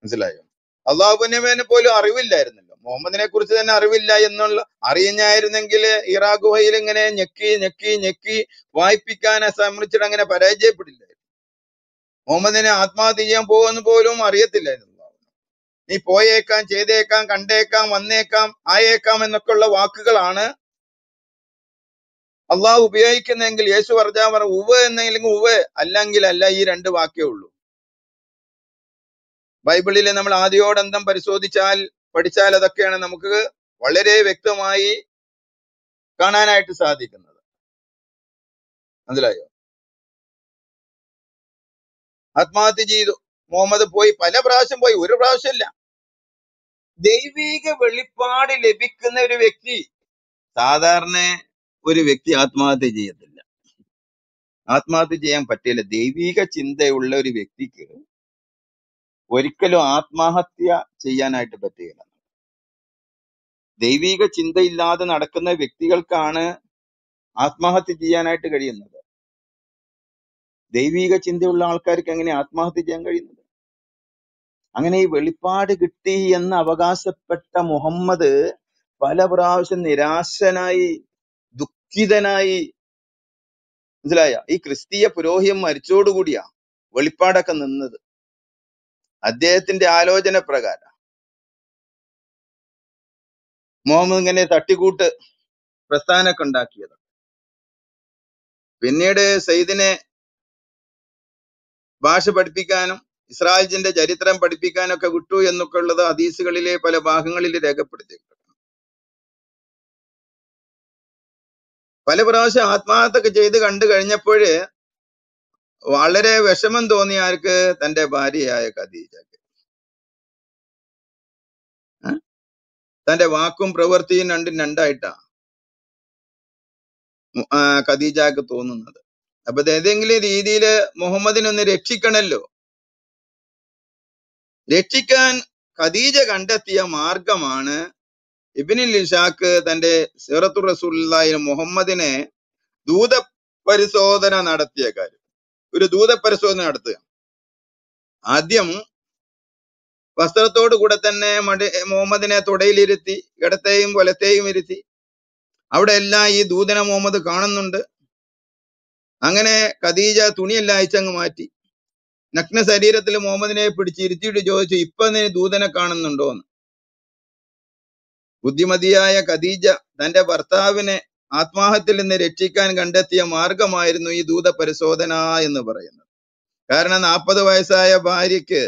മനസ്സിലായോ? അള്ളാഹുബിനെ പോലും അറിവില്ലായിരുന്നല്ലോ. മുഹമ്മദിനെ കുറിച്ച് തന്നെ അറിവില്ല എന്നുള്ള അറിയുന്നായിരുന്നെങ്കിൽ ഇറാഖ് ഗുഹയിൽ ഇങ്ങനെ ഞെക്കി ഞെക്കി ഞെക്കി വായിപ്പിക്കാനെ ശ്രമിച്ചിട്ട് അങ്ങനെ പരാജയപ്പെടില്ലായിരുന്നു. മുഹമ്മദിനെ ആത്മഹത്യ ചെയ്യാൻ പോകുമെന്ന് പോലും അറിയത്തില്ലായിരുന്നു. നീ പോയേക്കാം ചെയ്തേക്കാം കണ്ടേക്കാം വന്നേക്കാം ആയേക്കാം എന്നൊക്കെയുള്ള വാക്കുകളാണ് അള്ളാഹ് ഉപയോഗിക്കുന്നെങ്കിൽ യേശു പറഞ്ഞാൽ പറ ഉവ് എന്നെങ്കിലും ഉവ് അല്ലെങ്കിൽ അല്ല ഈ രണ്ട് വാക്കേ ഉള്ളൂ. ബൈബിളിലെ നമ്മൾ ആദ്യോടന്തം പരിശോധിച്ചാൽ പഠിച്ചാൽ അതൊക്കെയാണ് നമുക്ക് വളരെ വ്യക്തമായി കാണാനായിട്ട് സാധിക്കുന്നത്. മനസ്സിലായോ? ആത്മഹത്യ ചെയ്തു. മുഹമ്മദ് പോയി. പല പ്രാവശ്യം പോയി. ഒരു പ്രാവശ്യമല്ല ദൈവീക വെളിപ്പാട് ലഭിക്കുന്ന ഒരു വ്യക്തി സാധാരണ ഒരു വ്യക്തി ആത്മഹത്യ ചെയ്യത്തില്ല. ആത്മഹത്യ ചെയ്യാൻ പറ്റില്ല. ദൈവിക ചിന്തയുള്ള ഒരു വ്യക്തിക്ക് ഒരിക്കലും ആത്മഹത്യ ചെയ്യാനായിട്ട് പറ്റുകയില്ല. ദൈവിക ചിന്തയില്ലാതെ നടക്കുന്ന വ്യക്തികൾക്കാണ് ആത്മഹത്യ ചെയ്യാനായിട്ട് കഴിയുന്നത്. ദൈവിക ചിന്തയുള്ള ആൾക്കാർക്ക് എങ്ങനെ ആത്മഹത്യ ചെയ്യാൻ കഴിയുന്നത്? അങ്ങനെ ഈ വെളിപ്പാട് കിട്ടി എന്ന് അവകാശപ്പെട്ട മുഹമ്മദ് പല പ്രാവശ്യം നിരാശനായി ദുഃഖിതനായി മനസ്സിലായ? ഈ ക്രിസ്തീയ പുരോഹിതൻ മരിച്ചോടുകൂടിയാ വെളിപ്പാടൊക്കെ നിന്നത്. അദ്ദേഹത്തിന്റെ ആലോചന പ്രകാരം. മുഹമ്മദ് ഇങ്ങനെ തട്ടിക്കൂട്ട് പ്രസ്ഥാനമൊക്കെ ഉണ്ടാക്കിയത് പിന്നീട് സയ്യിദിനെ ഭാഷ പഠിപ്പിക്കാനും ഇസ്രായേലിന്റെ ചരിത്രം പഠിപ്പിക്കാനൊക്കെ വിട്ടു എന്നൊക്കെ ഉള്ളത് ഹദീസുകളിലെ പല ഭാഗങ്ങളിൽ രേഖപ്പെടുത്തിയിട്ടുണ്ട്. പല പ്രാവശ്യം ആത്മഹത്യൊക്കെ ചെയ്ത് കണ്ടു കഴിഞ്ഞപ്പോഴ് വളരെ വിഷമം തോന്നിയ ആർക്ക് തന്റെ ഭാര്യയായ ഖദീജക്ക്. തന്റെ വാക്കും പ്രവൃത്തിയും രണ്ടും രണ്ടായിട്ടാ ഖദീജക്ക് തോന്നുന്നത്. അപ്പൊ ഏതെങ്കിലും രീതിയിൽ മുഹമ്മദിനെ ഒന്ന് രക്ഷിക്കണല്ലോ. രക്ഷിക്കാൻ ഖദീജ കണ്ടെത്തിയ മാർഗമാണ് ഇബിനിൽ ഇഷാക്ക് തന്റെ സിറത്തു റസൂലിൽ മുഹമ്മദിനെ ദൂത പരിശോധന നടത്തിയ കാര്യം. ഒരു ദൂത പരിശോധന നടത്തുക. ആദ്യം വസ്ത്രത്തോടു കൂടെ തന്നെ മടി മുഹമ്മദിനെ തുടയിലിരുത്തി ഇടത്തെയും വലത്തെയും ഇരുത്തി. അവിടെ എല്ലാം ഈ ദൂതന മുഹമ്മദ് കാണുന്നുണ്ട്. അങ്ങനെ ഖദീജ തുണിയെല്ലാം അയച്ചങ്ങ് മാറ്റി. നഗ്ന ശരീരത്തിൽ മുഹമ്മദിനെ പിടിച്ച് ഇരുത്തിയിട്ട് ചോദിച്ചു ഇപ്പൊ നീ ദൂതനെ കാണുന്നുണ്ടോ? എന്ന്. ബുദ്ധിമതിയായ ഖദീജ തന്റെ ഭർത്താവിനെ ആത്മാഹത്തിൽ നിന്ന് രക്ഷിക്കാൻ കണ്ടെത്തിയ മാർഗമായിരുന്നു ഈ ദൂത പരിശോധന എന്ന് പറയുന്നത്. കാരണം നാൽപ്പത് വയസ്സായ ഭാര്യയ്ക്ക്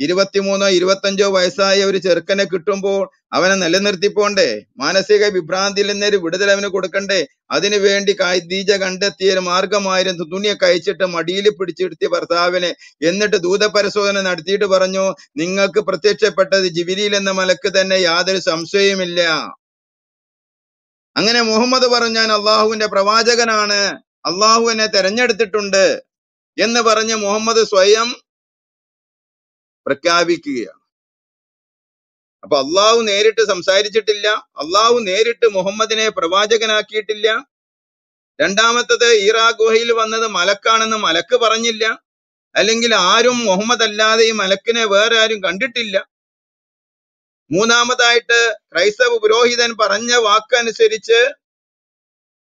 ഇരുപത്തിമൂന്നോ ഇരുപത്തഞ്ചോ വയസ്സായ ഒരു ചെറുക്കനെ കിട്ടുമ്പോൾ അവനെ നിലനിർത്തിപ്പോണ്ടേ? മാനസിക വിഭ്രാന്തിയിൽ നിന്നൊരു വിടുതൽ അവന് കൊടുക്കണ്ടേ? അതിനു വേണ്ടി ഖദീജ കണ്ടെത്തിയ ഒരു മാർഗമായിരുന്നു തുണിയൊക്കെ അയച്ചിട്ട് മടിയിൽ പിടിച്ചിരുത്തിയ ഭർത്താവിനെ. എന്നിട്ട് ദൂതപരിശോധന നടത്തിയിട്ട് പറഞ്ഞു നിങ്ങൾക്ക് പ്രത്യക്ഷപ്പെട്ടത് ജിബിരിയിൽ എന്ന മലക്ക് തന്നെ യാതൊരു സംശയവുമില്ല. അങ്ങനെ മുഹമ്മദ് പറഞ്ഞു ഞാൻ അള്ളാഹുവിന്റെ പ്രവാചകനാണ്. അള്ളാഹു എന്നെ തെരഞ്ഞെടുത്തിട്ടുണ്ട്. എന്ന് പറഞ്ഞ് മുഹമ്മദ് സ്വയം പ്രഖ്യാപിക്കുകയാണ്. അപ്പൊ അള്ളാഹു നേരിട്ട് സംസാരിച്ചിട്ടില്ല അള്ളാഹു നേരിട്ട് മുഹമ്മദിനെ പ്രവാചകനാക്കിയിട്ടില്ല. രണ്ടാമത്തത് ഈറാ ഗുഹയിൽ വന്നത് മലക്കാണെന്ന് മലക്ക് പറഞ്ഞില്ല. അല്ലെങ്കിൽ ആരും മുഹമ്മദ് അല്ലാതെ ഈ മലക്കിനെ വേറെ ആരും കണ്ടിട്ടില്ല. മൂന്നാമതായിട്ട് ക്രൈസ്തവ പുരോഹിതൻ പറഞ്ഞ വാക്കനുസരിച്ച്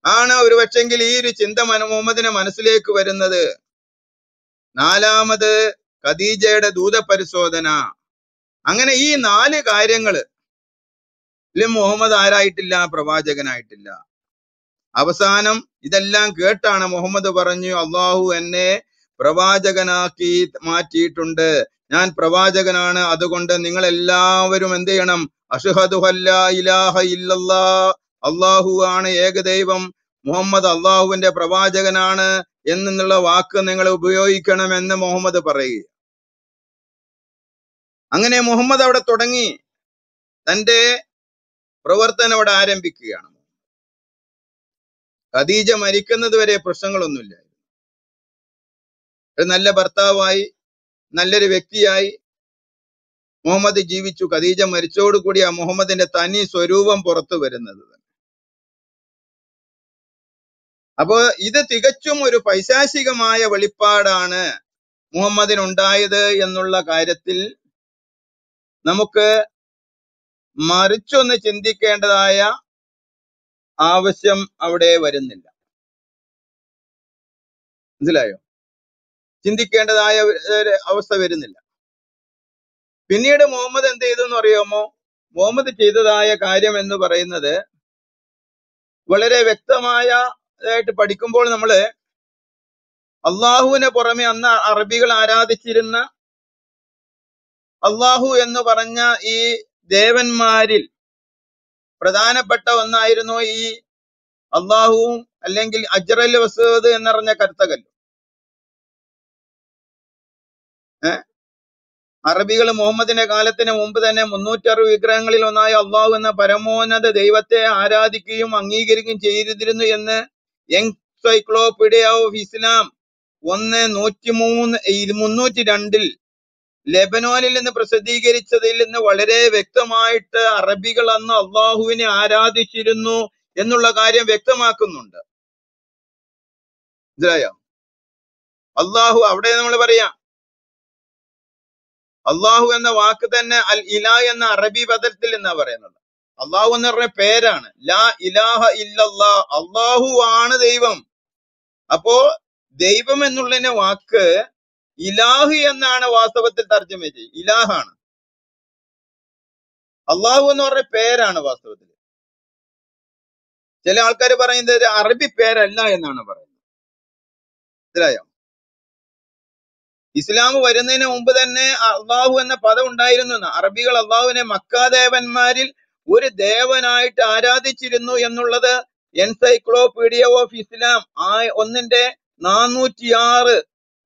ആണ് ഒരു പക്ഷെങ്കിൽ ഈ ഒരു ചിന്ത മുഹമ്മദിന്റെ മനസ്സിലേക്ക് വരുന്നത്. നാലാമത് ഖദീജയുടെ ദൂതപരിശോധന. അങ്ങനെ ഈ നാല് കാര്യങ്ങൾ മുഹമ്മദ് ആരായിട്ടില്ല പ്രവാചകനായിട്ടില്ല. അവസാനം ഇതെല്ലാം കേട്ടാണ് മുഹമ്മദ് പറഞ്ഞു അള്ളാഹു എന്നെ പ്രവാചകനാക്കി മാറ്റിയിട്ടുണ്ട്. ഞാൻ പ്രവാചകനാണ്. അതുകൊണ്ട് നിങ്ങൾ എല്ലാവരും എന്ത് ചെയ്യണം? അഷ്ഹദു അല്ലാ ഇലാഹ ഇല്ലല്ലാ. അള്ളാഹു ആണ് ഏകദൈവം. മുഹമ്മദ് അള്ളാഹുവിന്റെ പ്രവാചകനാണ്. എന്നുള്ള വാക്ക് നിങ്ങൾ ഉപയോഗിക്കണമെന്ന് മുഹമ്മദ് പറയുക അങ്ങനെ മുഹമ്മദ് അവിടെ തുടങ്ങി. തന്റെ പ്രവർത്തനം അവിടെ ആരംഭിക്കുകയാണ് ഖദീജ മരിക്കുന്നത് വരെ പ്രശ്നങ്ങളൊന്നുമില്ല. ഒരു നല്ല ഭർത്താവായി നല്ലൊരു വ്യക്തിയായി മുഹമ്മദ് ജീവിച്ചു. ഖദീജ മരിച്ചോടുകൂടി ആ മുഹമ്മദിന്റെ തനി സ്വരൂപം പുറത്തു വരുന്നത്. അപ്പോ ഇത് തികച്ചും ഒരു പൈശാചികമായ വെളിപ്പാടാണ് മുഹമ്മദിനുണ്ടായത് എന്നുള്ള കാര്യത്തിൽ നമുക്ക് മറിച്ചൊന്ന് ചിന്തിക്കേണ്ടതായ ആവശ്യം അവിടെ വരുന്നില്ല. മനസ്സിലായോ? ചിന്തിക്കേണ്ടതായ അവസ്ഥ വരുന്നില്ല. പിന്നീട് മുഹമ്മദ് എന്ത് ചെയ്തു എന്ന് അറിയാമോ? മുഹമ്മദ് ചെയ്തതായ കാര്യം എന്ന് പറയുന്നത് വളരെ വ്യക്തമായ ആയിട്ട് പഠിക്കുമ്പോൾ നമ്മൾ അള്ളാഹുവിനെ പുറമെ അന്ന് അറബികൾ ആരാധിച്ചിരുന്ന അള്ളാഹു എന്ന് പറഞ്ഞ ഈ ദേവന്മാരിൽ പ്രധാനപ്പെട്ട ഒന്നായിരുന്നു ഈ അള്ളാഹുവും അല്ലെങ്കിൽ അജ്റൽ വസൂദ് എന്നറിഞ്ഞ കരുത്തകല്ല്. അറബികൾ മുഹമ്മദിന്റെ കാലത്തിന് മുമ്പ് തന്നെ മുന്നൂറ്ററുപത് വിഗ്രഹങ്ങളിൽ ഒന്നായ അള്ളാഹു എന്ന പരമോന്നത ദൈവത്തെ ആരാധിക്കുകയും അംഗീകരിക്കുകയും ചെയ്തിരുന്നു എന്ന് എൻസൈക്ലോപീഡിയ ഓഫ് ഇസ്ലാം ഒന്ന് നൂറ്റിമൂന്ന് മുന്നൂറ്റി രണ്ടിൽ ലെബനോനിൽ നിന്ന് പ്രസിദ്ധീകരിച്ചതിൽ നിന്ന് വളരെ വ്യക്തമായിട്ട് അറബികൾ അന്ന് അള്ളാഹുവിനെ ആരാധിച്ചിരുന്നു എന്നുള്ള കാര്യം വ്യക്തമാക്കുന്നുണ്ട്. അള്ളാഹു അവിടെ നമ്മൾ പറയാം. അള്ളാഹു എന്ന വാക്ക് തന്നെ അൽ ഇല എന്ന അറബി പദത്തിൽ എന്നാ പറയുന്നത്. അള്ളാഹു എന്ന് പറഞ്ഞ പേരാണ്. ലാ ഇലാഹ ഇല്ലല്ലാ. അള്ളാഹു ആണ് ദൈവം. അപ്പോ ദൈവം എന്നുള്ളതിന്റെ വാക്ക് ഇലാഹ് എന്നാണ് വാസ്തവത്തിൽ തർജമ ചെയ്യുന്നത് ഇലാഹാണ്. അള്ളാഹു എന്ന് പറഞ്ഞ പേരാണ് വാസ്തവത്തിൽ. ചില ആൾക്കാർ പറയുന്നത് ഒരു അറബി പേരല്ല എന്നാണ് പറയുന്നത്. മനസ്സിലായോ? ഇസ്ലാം വരുന്നതിന് മുമ്പ് തന്നെ അള്ളാഹു എന്ന പദം ഉണ്ടായിരുന്നു. അറബികൾ അള്ളാഹുവിനെ മക്കാദേവന്മാരിൽ ഒരു ദേവനായിട്ട് ആരാധിച്ചിരുന്നു എന്നുള്ളത് എൻസൈക്ലോപീഡിയ ഓഫ് ഇസ്ലാം ആ ഒന്നിന്റെ നാനൂറ്റിയാറ്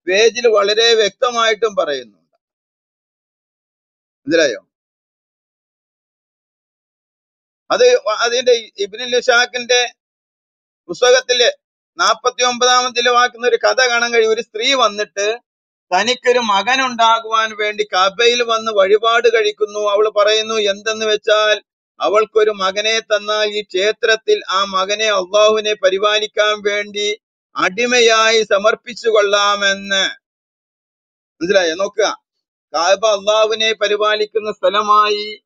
പേജിൽ വളരെ വ്യക്തമായിട്ടും പറയുന്നുണ്ട് മനസ്സിലായോ? അത് അതിന്റെ ഇബിനുൽ ഷാഖിന്റെ പുസ്തകത്തിൽ നാപ്പത്തി ഒമ്പതാമത്തിൽ വാക്കുന്ന ഒരു കഥ കാണാൻ കഴിയും. ഒരു സ്ത്രീ വന്നിട്ട് തനിക്കൊരു മകൻ ഉണ്ടാകുവാൻ വേണ്ടി കബയിൽ വന്ന് വഴിപാട് കഴിക്കുന്നു. അവൾ പറയുന്നു എന്തെന്ന് വെച്ചാൽ അവൾക്കൊരു മകനെ തന്നാൽ ഈ ക്ഷേത്രത്തിൽ ആ മകനെ അള്ളാഹുവിനെ പരിപാലിക്കാൻ വേണ്ടി അടിമയായി സമർപ്പിച്ചു കൊള്ളാമെന്ന് മനസ്സിലായോ? നോക്കുക. കാബ അള്ളാഹുവിനെ പരിപാലിക്കുന്ന സ്ഥലമായി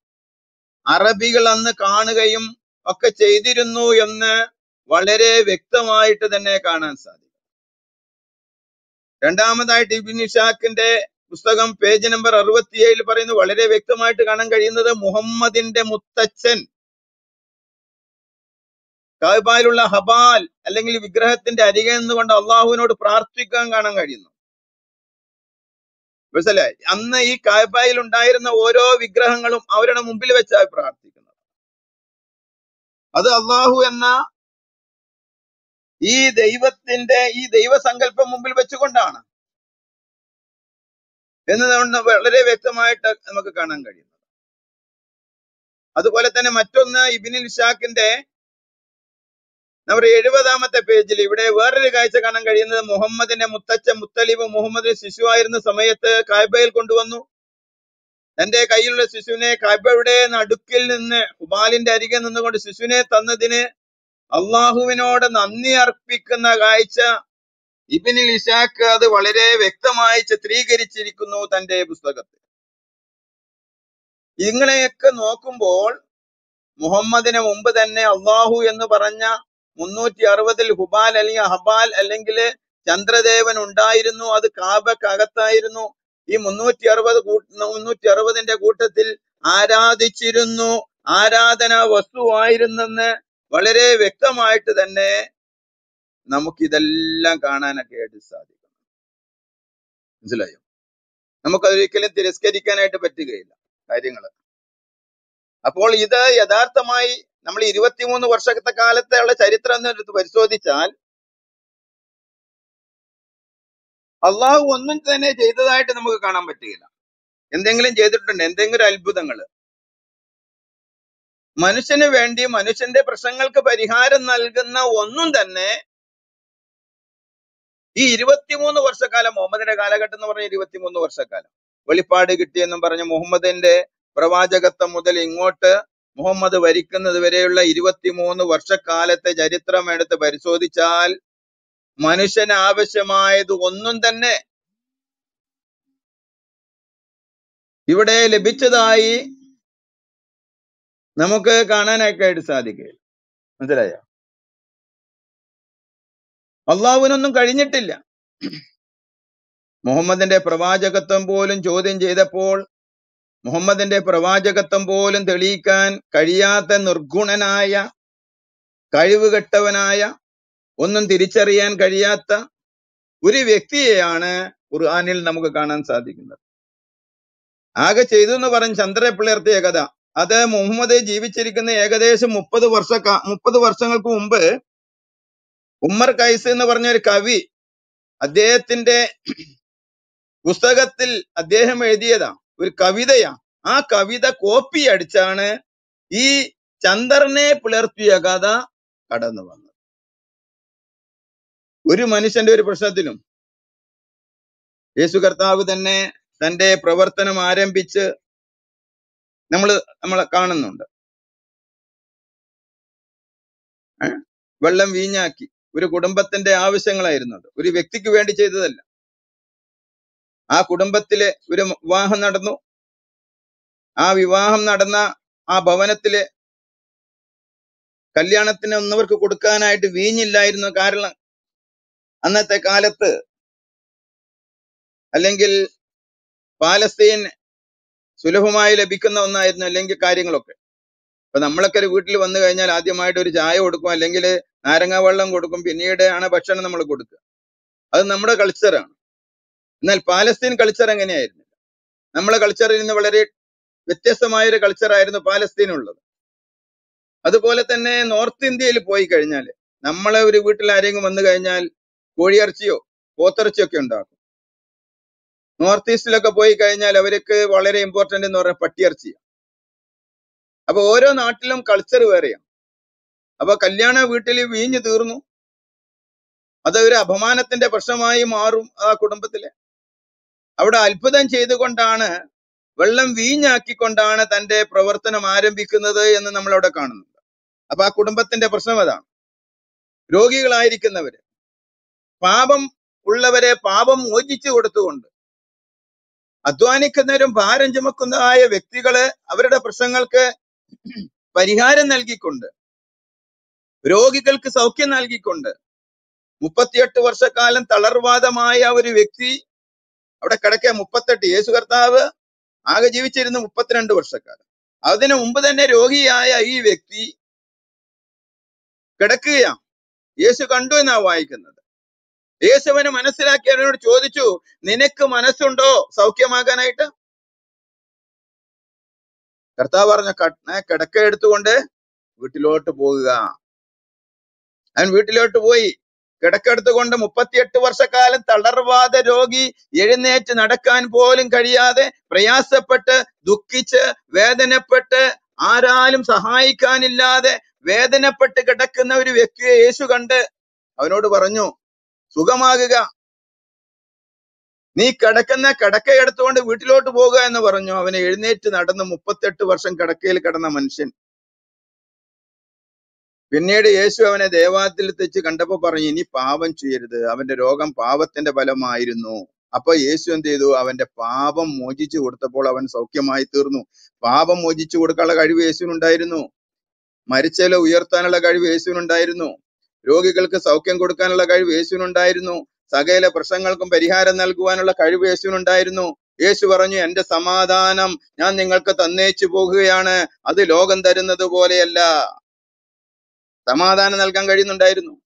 അറബികൾ അന്ന് കാണുകയും ഒക്കെ ചെയ്തിരുന്നു എന്ന് വളരെ വ്യക്തമായിട്ട് തന്നെ കാണാൻ സാധിക്കും. രണ്ടാമതായിട്ട് ഇബിൻ ഇഷാഖിന്റെ പുസ്തകം പേജ് നമ്പർ അറുപത്തിയേഴിൽ പറയുന്നു വളരെ വ്യക്തമായിട്ട് കാണാൻ കഴിയുന്നത് മുഹമ്മദിന്റെ മുത്തച്ഛൻ. കാബായിലുള്ള ഹബാൽ അല്ലെങ്കിൽ വിഗ്രഹത്തിന്റെ അരികെ നിന്നുകൊണ്ട് അള്ളാഹുവിനോട് പ്രാർത്ഥിക്കാൻ കാണാൻ കഴിയുന്നു. മനസ്സിലായി? അന്ന് ഈ കാബായിൽ ഉണ്ടായിരുന്ന ഓരോ വിഗ്രഹങ്ങളും അവരുടെ മുമ്പിൽ വെച്ചാണ് പ്രാർത്ഥിക്കുന്നത്. അത് അള്ളാഹു എന്ന ഈ ദൈവത്തിന്റെ ഈ ദൈവസങ്കല്പം മുമ്പിൽ വെച്ചുകൊണ്ടാണ്. എന്നതുകൊണ്ട് വളരെ വ്യക്തമായിട്ട് നമുക്ക് കാണാൻ കഴിയുന്നത്. അതുപോലെ തന്നെ മറ്റൊന്ന് ഇബിനിൽ ഷാക്കിന്റെ നമ്മുടെ എഴുപതാമത്തെ പേജിൽ ഇവിടെ വേറൊരു കാഴ്ച കാണാൻ കഴിയുന്നത് മുഹമ്മദിന്റെ മുത്തച്ഛൻ മുത്തലിബ് മുഹമ്മദ് ശിശുവായിരുന്ന സമയത്ത് കായ്ബയിൽ കൊണ്ടുവന്നു. തന്റെ കയ്യിലുള്ള ശിശുവിനെ കായ്ബയുടെ നടുക്കിൽ നിന്ന് ഹുബാലിന്റെ അരികെ നിന്നുകൊണ്ട് ശിശുവിനെ തന്നതിന് അള്ളാഹുവിനോട് നന്ദി അർപ്പിക്കുന്ന കാഴ്ച ഇബിനിൽ ഇഷാക്ക് അത് വളരെ വ്യക്തമായി ചിത്രീകരിച്ചിരിക്കുന്നു തന്റെ പുസ്തകത്തിൽ. ഇങ്ങനെയൊക്കെ നോക്കുമ്പോൾ മുഹമ്മദിന് മുമ്പ് തന്നെ അള്ളാഹു എന്ന് പറഞ്ഞ മുന്നൂറ്റി അറുപതിൽ ഹുബാൽ അല്ലെങ്കിൽ ഹബാൽ അല്ലെങ്കിൽ ചന്ദ്രദേവൻ ഉണ്ടായിരുന്നു അത് കാബക്കകത്തായിരുന്നു. ഈ മുന്നൂറ്റി അറുപത് മുന്നൂറ്റി അറുപതിന്റെ കൂട്ടത്തിൽ ആരാധിച്ചിരുന്നു ആരാധന വസ്തുവായിരുന്നെന്ന് വളരെ വ്യക്തമായിട്ട് തന്നെ നമുക്കിതെല്ലാം കാണാനൊക്കെ ആയിട്ട് സാധിക്കും മനസ്സിലായോ? നമുക്കതൊരിക്കലും തിരസ്കരിക്കാനായിട്ട് പറ്റുകയില്ല കാര്യങ്ങൾ അപ്പോൾ ഇത് യഥാർത്ഥമായി നമ്മൾ ഇരുപത്തിമൂന്ന് വർഷത്തെ കാലത്തെ ഉള്ള ചരിത്രം എന്ന് എടുത്ത് പരിശോധിച്ചാൽ അള്ളാഹു ഒന്നും തന്നെ ചെയ്തതായിട്ട് നമുക്ക് കാണാൻ പറ്റുകയില്ല. എന്തെങ്കിലും ചെയ്തിട്ടുണ്ട് എന്തെങ്കിലും അത്ഭുതങ്ങൾ മനുഷ്യന് വേണ്ടി മനുഷ്യന്റെ പ്രശ്നങ്ങൾക്ക് പരിഹാരം നൽകുന്ന ഒന്നും തന്നെ ഈ ഇരുപത്തിമൂന്ന് വർഷക്കാലം മുഹമ്മദിന്റെ കാലഘട്ടം എന്ന് പറഞ്ഞ ഇരുപത്തിമൂന്ന് വർഷക്കാലം. വെളിപ്പാട് കിട്ടിയെന്നും പറഞ്ഞ് മുഹമ്മദിന്റെ പ്രവാചകത്വം മുതൽ ഇങ്ങോട്ട് മുഹമ്മദ് ഭരിക്കുന്നത് വരെയുള്ള ഇരുപത്തിമൂന്ന് വർഷക്കാലത്തെ ചരിത്രം എടുത്ത് പരിശോധിച്ചാൽ മനുഷ്യന് ആവശ്യമായത് ഒന്നും തന്നെ ഇവിടെ ലഭിച്ചതായി നമുക്ക് കാണാനായിട്ട് സാധിക്കുക മനസ്സിലായോ? അള്ളാഹുവിനൊന്നും കഴിഞ്ഞിട്ടില്ല. മുഹമ്മദിന്റെ പ്രവാചകത്വം പോലും ചോദ്യം ചെയ്തപ്പോൾ മുഹമ്മദിന്റെ പ്രവാചകത്വം പോലും തെളിയിക്കാൻ കഴിയാത്ത നിർഗുണനായ കഴിവുകെട്ടവനായ ഒന്നും തിരിച്ചറിയാൻ കഴിയാത്ത ഒരു വ്യക്തിയെയാണ് ഖുർആാനിൽ നമുക്ക് കാണാൻ സാധിക്കുന്നത്. ആകെ ചെയ്തു എന്ന് പറഞ്ഞ് ചന്ദ്രനെ കഥ. അത് മുഹമ്മദ് ജീവിച്ചിരിക്കുന്ന ഏകദേശം മുപ്പത് വർഷ മുപ്പത് വർഷങ്ങൾക്ക് മുമ്പ് ഉമ്മർ കൈസ് എന്ന് പറഞ്ഞ ഒരു കവി അദ്ദേഹത്തിന്റെ പുസ്തകത്തിൽ അദ്ദേഹം എഴുതിയതാ ഒരു കവിതയാ. ആ കവിത കോപ്പി അടിച്ചാണ് ഈ ചന്ദ്രനെ പുലർത്തിയ കഥ കടന്നു വന്നത്. ഒരു മനുഷ്യന്റെ ഒരു പ്രശ്നത്തിലും യേശു കർത്താവ് തന്നെ തന്റെ പ്രവർത്തനം ആരംഭിച്ച് നമ്മൾ നമ്മൾ കാണുന്നുണ്ട്. വെള്ളം വീഞ്ഞാക്കി. ഒരു കുടുംബത്തിന്റെ ആവശ്യങ്ങളായിരുന്നു അത് ഒരു വ്യക്തിക്ക് വേണ്ടി ചെയ്തതല്ല. ആ കുടുംബത്തിലെ ഒരു വിവാഹം നടന്നു. ആ വിവാഹം നടന്ന ആ ഭവനത്തിലെ കല്യാണത്തിന് ഒന്നവർക്ക് കൊടുക്കാനായിട്ട് വീഞ്ഞില്ലായിരുന്നു കാരണം അന്നത്തെ കാലത്ത് അല്ലെങ്കിൽ പാലസ്തീൻ സുലഭമായി ലഭിക്കുന്ന ഒന്നായിരുന്നു അല്ലെങ്കിൽ കാര്യങ്ങളൊക്കെ. ഇപ്പൊ നമ്മളൊക്കെ ഒരു വീട്ടിൽ വന്നു കഴിഞ്ഞാൽ ആദ്യമായിട്ട് ഒരു ചായ കൊടുക്കും അല്ലെങ്കിൽ നാരങ്ങ വെള്ളം കൊടുക്കും പിന്നീട് ആണ് ഭക്ഷണം നമ്മൾ കൊടുക്കുക. അത് നമ്മുടെ കൾച്ചറാണ് എന്നാൽ പാലസ്തീൻ കൾച്ചർ എങ്ങനെയായിരുന്നു? നമ്മളെ കൾച്ചറിൽ നിന്ന് വളരെ വ്യത്യസ്തമായ ഒരു കൾച്ചറായിരുന്നു പാലസ്തീനുള്ളത് അതുപോലെ തന്നെ നോർത്ത് ഇന്ത്യയിൽ പോയി കഴിഞ്ഞാൽ നമ്മളെ ഒരു വീട്ടിൽ ആരെങ്കിലും വന്നു കഴിഞ്ഞാൽ കോഴിയിറച്ചിയോ പോത്തിറച്ചിയോ ഒക്കെ ഉണ്ടാക്കും. നോർത്ത് ഈസ്റ്റിലൊക്കെ പോയി കഴിഞ്ഞാൽ അവർക്ക് വളരെ ഇമ്പോർട്ടന്റ് എന്ന് പറഞ്ഞാൽ പട്ടിയിറച്ചി അപ്പൊ ഓരോ നാട്ടിലും കൾച്ചർ വേറെയാണ്. അപ്പൊ കല്യാണ വീട്ടിൽ വീഞ്ഞു തീർന്നു. അത് ഒരു അപമാനത്തിന്റെ പ്രശ്നമായി മാറും ആ കുടുംബത്തിലെ. അവിടെ അത്ഭുതം ചെയ്തുകൊണ്ടാണ് വെള്ളം വീഞ്ഞാക്കിക്കൊണ്ടാണ് തന്റെ പ്രവർത്തനം ആരംഭിക്കുന്നത് എന്ന് നമ്മൾ അവിടെ കാണുന്നുണ്ട്. അപ്പൊ ആ കുടുംബത്തിന്റെ പ്രശ്നം അതാണ്. രോഗികളായിരിക്കുന്നവര് പാപം ഉള്ളവരെ പാപം മോചിച്ചു കൊടുത്തുകൊണ്ട് അധ്വാനിക്കുന്നവരും ഭാരം ചുമക്കുന്നതായ വ്യക്തികൾ അവരുടെ പ്രശ്നങ്ങൾക്ക് പരിഹാരം നൽകിക്കൊണ്ട് രോഗികൾക്ക് സൗഖ്യം നൽകിക്കൊണ്ട് മുപ്പത്തിയെട്ട് വർഷക്കാലം തളർവാദമായ ഒരു വ്യക്തി അവിടെ കിടക്കുക മുപ്പത്തെട്ട് യേശു കർത്താവ് ആകെ ജീവിച്ചിരുന്ന മുപ്പത്തിരണ്ട് വർഷക്കാലം. അതിനു മുമ്പ് തന്നെ രോഗിയായ ഈ വ്യക്തി കിടക്കുകയാണ്. യേശു കണ്ടു എന്നാ വായിക്കുന്നത്. യേശുവിന് മനസ്സിലാക്കി അവനോട് ചോദിച്ചു നിനക്ക് മനസ്സുണ്ടോ സൗഖ്യമാകാനായിട്ട്? കർത്താവ് പറഞ്ഞ "ക- കിടക്ക എടുത്തുകൊണ്ട് വീട്ടിലോട്ട് പോകുക അവൻ വീട്ടിലോട്ട് പോയി. കിടക്കെടുത്തുകൊണ്ട് മുപ്പത്തിയെട്ട് വർഷക്കാലം തളർവാദ രോഗി എഴുന്നേറ്റ് നടക്കാൻ പോലും കഴിയാതെ പ്രയാസപ്പെട്ട് ദുഃഖിച്ച് വേദനപ്പെട്ട് ആരാലും സഹായിക്കാനില്ലാതെ വേദനപ്പെട്ട് കിടക്കുന്ന ഒരു വ്യക്തിയെ യേശു കണ്ട് അവനോട് പറഞ്ഞു സുഖമാകുക. നീ കിടക്കുന്ന കിടക്ക എടുത്തുകൊണ്ട് വീട്ടിലോട്ട് പോകുക എന്ന് പറഞ്ഞു. അവനെ എഴുന്നേറ്റ് നടന്ന് മുപ്പത്തെട്ട് വർഷം കിടക്കയിൽ കിടന്ന മനുഷ്യൻ. പിന്നീട് യേശു അവനെ ദേവാലയത്തിൽ തെച്ച് കണ്ടപ്പോ പറഞ്ഞു ഇനി പാപം ചെയ്യരുത്. അവന്റെ രോഗം പാപത്തിന്റെ ഫലമായിരുന്നു. അപ്പൊ യേശു എന്ത് ചെയ്തു? അവന്റെ പാപം മോചിച്ചു കൊടുത്തപ്പോൾ അവൻ സൗഖ്യമായി തീർന്നു. പാപം മോചിച്ചു കൊടുക്കാനുള്ള കഴിവ് യേശുവിനുണ്ടായിരുന്നു. മരിച്ചവരെ ഉയർത്താനുള്ള കഴിവ് യേശുവിനുണ്ടായിരുന്നു. രോഗികൾക്ക് സൗഖ്യം കൊടുക്കാനുള്ള കഴിവ് യേശുവിനുണ്ടായിരുന്നു. സകല പ്രശ്നങ്ങൾക്കും പരിഹാരം നൽകുവാനുള്ള കഴിവ് യേശുവിനുണ്ടായിരുന്നു. യേശു പറഞ്ഞു എന്റെ സമാധാനം ഞാൻ നിങ്ങൾക്ക് തന്നേച്ചു പോകുകയാണ്. അത് ലോകം തരുന്നത് പോലെയല്ല. സമാധാനം നൽകാൻ കഴിയുന്നുണ്ടായിരുന്നു.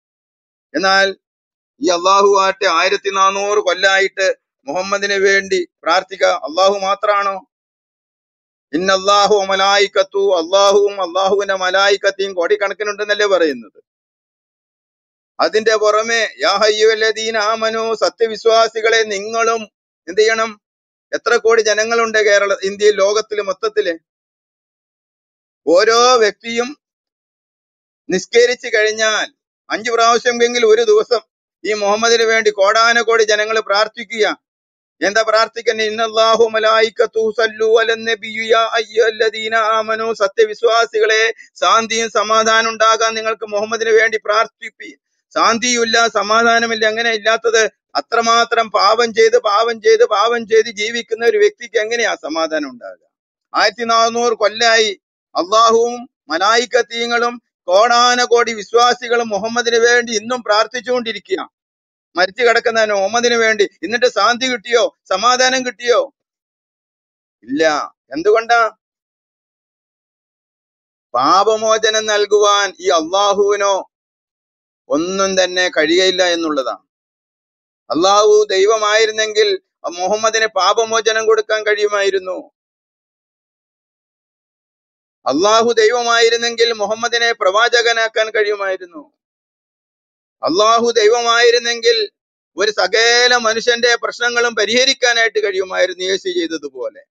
എന്നാൽ ഈ അള്ളാഹു ആട്ടെ ആയിരത്തി നാനൂറ് കൊല്ലായിട്ട് മുഹമ്മദിന് വേണ്ടി പ്രാർത്ഥിക്കുക അള്ളാഹു മാത്രാണോ? ഇന്നല്ലാഹു മലായിക്കത്തു അള്ളാഹുവും അള്ളാഹുവിന്റെ മലായിക്കത്തിയും കോടിക്കണക്കിനുണ്ടെന്നല്ലേ പറയുന്നത്. അതിന്റെ പുറമെ യാഹയ്യുവല്ലദീന സത്യവിശ്വാസികളെ നിങ്ങളും എന്ത് ചെയ്യണം? എത്ര കോടി ജനങ്ങളുണ്ട് കേരള ഇന്ത്യയിൽ ലോകത്തിൽ മൊത്തത്തിൽ? ഓരോ വ്യക്തിയും നിസ്കരിച്ചു കഴിഞ്ഞാൽ അഞ്ചു പ്രാവശ്യമെങ്കിലും ഒരു ദിവസം ഈ മുഹമ്മദിന് വേണ്ടി കോടാനകോടി ജനങ്ങൾ പ്രാർത്ഥിക്കുക. എന്താ പ്രാർത്ഥിക്കുന്നത്? സല്ലു യാ സത്യവിശ്വാസികളെ ശാന്തിയും സമാധാനം ഉണ്ടാകാൻ നിങ്ങൾക്ക് മുഹമ്മദിന് വേണ്ടി പ്രാർത്ഥിപ്പി ശാന്തിയുമില്ല സമാധാനമില്ല അങ്ങനെ ഇല്ലാത്തത് അത്രമാത്രം പാപം ചെയ്ത് പാപം ചെയ്ത് പാപം ചെയ്ത് ജീവിക്കുന്ന ഒരു വ്യക്തിക്ക് എങ്ങനെയാ സമാധാനം ഉണ്ടാകുക ആയിരത്തി നാനൂറ് കൊല്ലായി അള്ളാഹുവും മലായിക്കത്തീങ്ങളും കോടാനകോടി വിശ്വാസികളും മുഹമ്മദിന് വേണ്ടി ഇന്നും പ്രാർത്ഥിച്ചുകൊണ്ടിരിക്കുക മരിച്ചു കിടക്കുന്ന മുഹമ്മദിന് വേണ്ടി. എന്നിട്ട് ശാന്തി കിട്ടിയോ? സമാധാനം കിട്ടിയോ? ഇല്ല. എന്തുകൊണ്ടാ? പാപമോചനം നൽകുവാൻ ഈ അള്ളാഹുവിനോ ഒന്നും തന്നെ കഴിയയില്ല എന്നുള്ളതാണ്. അള്ളാഹു ദൈവമായിരുന്നെങ്കിൽ മുഹമ്മദിന് പാപമോചനം കൊടുക്കാൻ കഴിയുമായിരുന്നു. അള്ളാഹു ദൈവമായിരുന്നെങ്കിൽ മുഹമ്മദിനെ പ്രവാചകനാക്കാൻ കഴിയുമായിരുന്നു. അള്ളാഹു ദൈവമായിരുന്നെങ്കിൽ ഒരു സകല മനുഷ്യന്റെ പ്രശ്നങ്ങളും പരിഹരിക്കാനായിട്ട് കഴിയുമായിരുന്നു യേശു ചെയ്തതുപോലെ.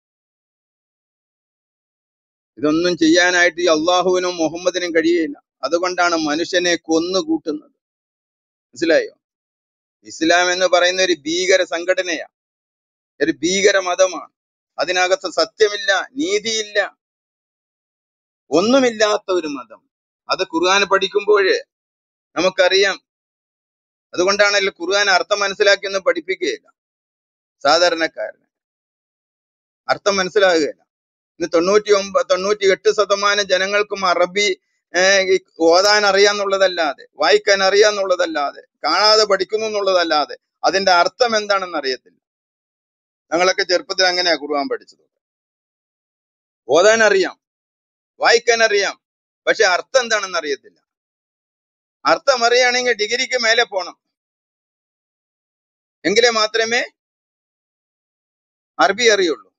ഇതൊന്നും ചെയ്യാനായിട്ട് അള്ളാഹുവിനും മുഹമ്മദിനും കഴിയില്ല അതുകൊണ്ടാണ് മനുഷ്യനെ കൊന്നുകൂട്ടുന്നത്. മനസ്സിലായോ? ഇസ്ലാം എന്ന് പറയുന്ന ഒരു ഭീകര സംഘടനയാണ് ഒരു ഭീകര മതമാണ്. അതിനകത്ത് സത്യമില്ല നീതിയില്ല ഒന്നുമില്ലാത്ത ഒരു മതം. അത് ഖുർആൻ പഠിക്കുമ്പോൾ നമുക്കറിയാം. അതുകൊണ്ടാണല്ലോ ഖുർആൻ അർത്ഥം മനസ്സിലാക്കിയൊന്നും പഠിപ്പിക്കുകയില്ല. സാധാരണക്കാരന് അർത്ഥം മനസ്സിലാകുകയില്ല. ഇന്ന് തൊണ്ണൂറ്റി ഒമ്പത് തൊണ്ണൂറ്റി എട്ട് ശതമാനം ജനങ്ങൾക്കും അറബി ഓതാൻ അറിയാന്നുള്ളതല്ലാതെ വായിക്കാൻ അറിയാന്നുള്ളതല്ലാതെ കാണാതെ പഠിക്കുന്നു എന്നുള്ളതല്ലാതെ അതിന്റെ അർത്ഥം എന്താണെന്ന് അറിയത്തില്ല. ഞങ്ങളൊക്കെ ചെറുപ്പത്തിൽ അങ്ങനെയാ ഖുർആൻ പഠിച്ചത് ഓതാൻ അറിയാം വായിക്കാൻ അറിയാം പക്ഷെ അർത്ഥം എന്താണെന്ന് അറിയത്തില്ല. അർത്ഥം അറിയുകയാണെങ്കിൽ ഡിഗ്രിക്ക് മേലെ പോണം. എങ്കിലേ മാത്രമേ അറബി അറിയുള്ളൂ.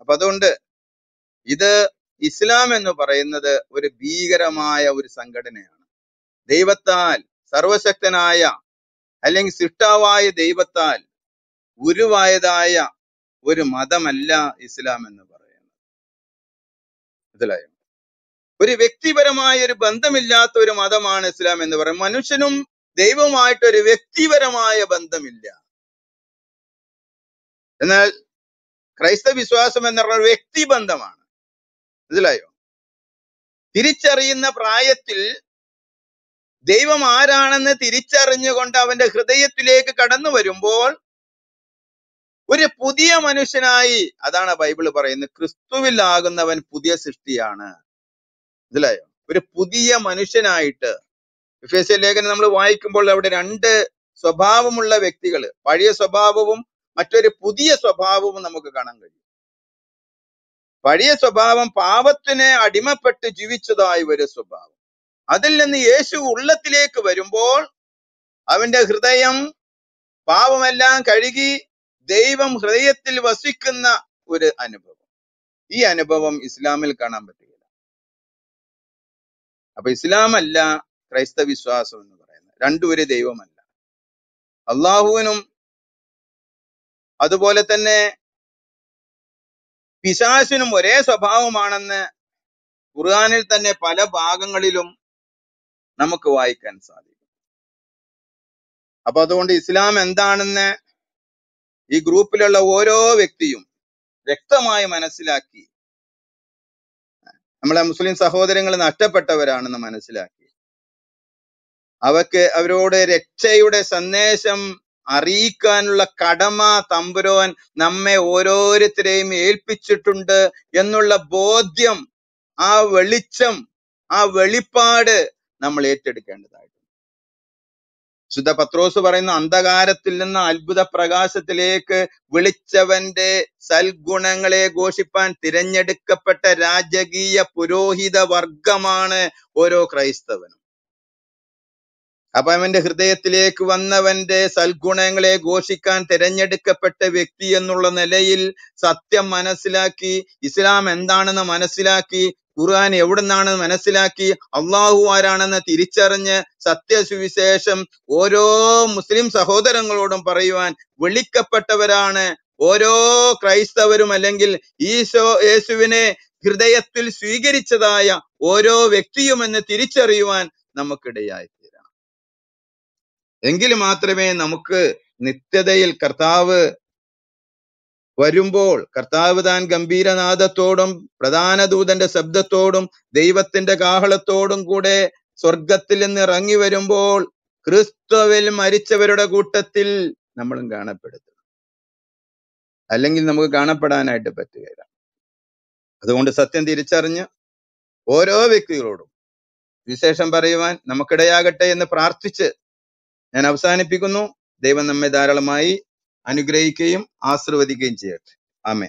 അപ്പൊ അതുകൊണ്ട് ഇത് ഇസ്ലാം എന്ന് പറയുന്നത് ഒരു ഭീകരമായ ഒരു സംഘടനയാണ്. ദൈവത്താൽ സർവശക്തനായ അല്ലെങ്കിൽ സൃഷ്ടാവായ ദൈവത്താൽ ഉരുവായതായ ഒരു മതമല്ല ഇസ്ലാം എന്ന് പറയുന്നത്. മനസ്സിലായോ? ഒരു വ്യക്തിപരമായ ഒരു ബന്ധമില്ലാത്ത ഒരു മതമാണ് ഇസ്ലാം എന്ന് പറയുന്നത്. മനുഷ്യനും ദൈവമായിട്ട് ഒരു വ്യക്തിപരമായ ബന്ധമില്ല. എന്നാൽ ക്രൈസ്തവ വിശ്വാസം എന്ന് പറഞ്ഞ വ്യക്തിബന്ധമാണ്. മനസ്സിലായോ? തിരിച്ചറിയുന്ന പ്രായത്തിൽ ദൈവം ആരാണെന്ന് തിരിച്ചറിഞ്ഞുകൊണ്ട് അവന്റെ ഹൃദയത്തിലേക്ക് കടന്നു വരുമ്പോൾ ഒരു പുതിയ മനുഷ്യനായി അതാണ് ബൈബിൾ പറയുന്നത് ക്രിസ്തുവിലാകുന്നവൻ പുതിയ സൃഷ്ടിയാണ്. മനസ്സിലായോ? ഒരു പുതിയ മനുഷ്യനായിട്ട്. ലേഖനം നമ്മൾ വായിക്കുമ്പോൾ അവിടെ രണ്ട് സ്വഭാവമുള്ള വ്യക്തികൾ പഴയ സ്വഭാവവും മറ്റൊരു പുതിയ സ്വഭാവവും നമുക്ക് കാണാൻ കഴിയും. പഴയ സ്വഭാവം പാപത്തിനെ അടിമപ്പെട്ട് ജീവിച്ചതായി ഒരു സ്വഭാവം. അതിൽ നിന്ന് യേശു ഉള്ളത്തിലേക്ക് വരുമ്പോൾ അവന്റെ ഹൃദയം പാപമെല്ലാം കഴുകി ദൈവം ഹൃദയത്തിൽ വസിക്കുന്ന ഒരു അനുഭവം. ഈ അനുഭവം ഇസ്ലാമിൽ കാണാൻ പറ്റുകയില്ല. അപ്പൊ ഇസ്ലാം അല്ല ക്രൈസ്തവ വിശ്വാസം എന്ന് പറയുന്നത്. രണ്ടും ഒരു ദൈവമല്ല. അള്ളാഹുവിനും അതുപോലെ തന്നെ പിശാസിനും ഒരേ സ്വഭാവമാണെന്ന് ഖുർആാനിൽ തന്നെ പല ഭാഗങ്ങളിലും നമുക്ക് വായിക്കാൻ സാധിക്കും. അപ്പൊ അതുകൊണ്ട് ഇസ്ലാം എന്താണെന്ന് ഈ ഗ്രൂപ്പിലുള്ള ഓരോ വ്യക്തിയും വ്യക്തമായി മനസ്സിലാക്കി. നമ്മളെ മുസ്ലിം സഹോദരങ്ങൾ നഷ്ടപ്പെട്ടവരാണെന്ന് മനസ്സിലാക്കി. അവക്ക് അവരോട് രക്ഷയുടെ സന്ദേശം അറിയിക്കാനുള്ള കടമ തമ്പുരോൻ നമ്മെ ഓരോരുത്തരെയും ഏൽപ്പിച്ചിട്ടുണ്ട് എന്നുള്ള ബോധ്യം ആ വെളിച്ചം ആ വെളിപ്പാട് നമ്മൾ ഏറ്റെടുക്കേണ്ടതായിട്ടുണ്ട്. ശുദ്ധ പത്രോസ് പറയുന്ന അന്ധകാരത്തിൽ നിന്ന് അത്ഭുത പ്രകാശത്തിലേക്ക് വിളിച്ചവന്റെ സൽഗുണങ്ങളെ ഘോഷിപ്പാൻ തിരഞ്ഞെടുക്കപ്പെട്ട രാജകീയ പുരോഹിത വർഗമാണ് ഓരോ ക്രൈസ്തവനും. അപ്പൊ അവന്റെ ഹൃദയത്തിലേക്ക് വന്നവന്റെ സൽഗുണങ്ങളെ ഘോഷിക്കാൻ തിരഞ്ഞെടുക്കപ്പെട്ട വ്യക്തി എന്നുള്ള നിലയിൽ സത്യം മനസ്സിലാക്കി ഇസ്ലാം എന്താണെന്ന് മനസ്സിലാക്കി ഖുർആൻ എവിടുന്നാണെന്ന് മനസ്സിലാക്കി അള്ളാഹു ആരാണെന്ന് തിരിച്ചറിഞ്ഞ് സത്യസുവിശേഷം ഓരോ മുസ്ലിം സഹോദരങ്ങളോടും പറയുവാൻ വിളിക്കപ്പെട്ടവരാണ് ഓരോ ക്രൈസ്തവരും അല്ലെങ്കിൽ ഈശോ യേശുവിനെ ഹൃദയത്തിൽ സ്വീകരിച്ചതായ ഓരോ വ്യക്തിയും എന്ന് തിരിച്ചറിയുവാൻ നമുക്കിടയായി. എങ്കിൽ മാത്രമേ നമുക്ക് നിത്യതയിൽ കർത്താവ് വരുമ്പോൾ കർത്താവ് താൻ ഗംഭീരനാദത്തോടും പ്രധാന ദൂതന്റെ ശബ്ദത്തോടും ദൈവത്തിന്റെ കാഹളത്തോടും കൂടെ സ്വർഗത്തിൽ നിന്ന് ഇറങ്ങി വരുമ്പോൾ ക്രിസ്തുവിൽ മരിച്ചവരുടെ കൂട്ടത്തിൽ നമ്മളും കാണപ്പെടുന്നു. അല്ലെങ്കിൽ നമുക്ക് കാണപ്പെടാനായിട്ട് പറ്റുകയില്ല. അതുകൊണ്ട് സത്യം തിരിച്ചറിഞ്ഞ് ഓരോ വ്യക്തികളോടും വിശേഷം പറയുവാൻ നമുക്കിടയാകട്ടെ എന്ന് പ്രാർത്ഥിച്ച് ഞാൻ അവസാനിപ്പിക്കുന്നു. ദൈവം നമ്മെ ധാരാളമായി അനുഗ്രഹിക്കുകയും ആശീർവദിക്കുകയും ചെയ്യട്ടെ. ആമേ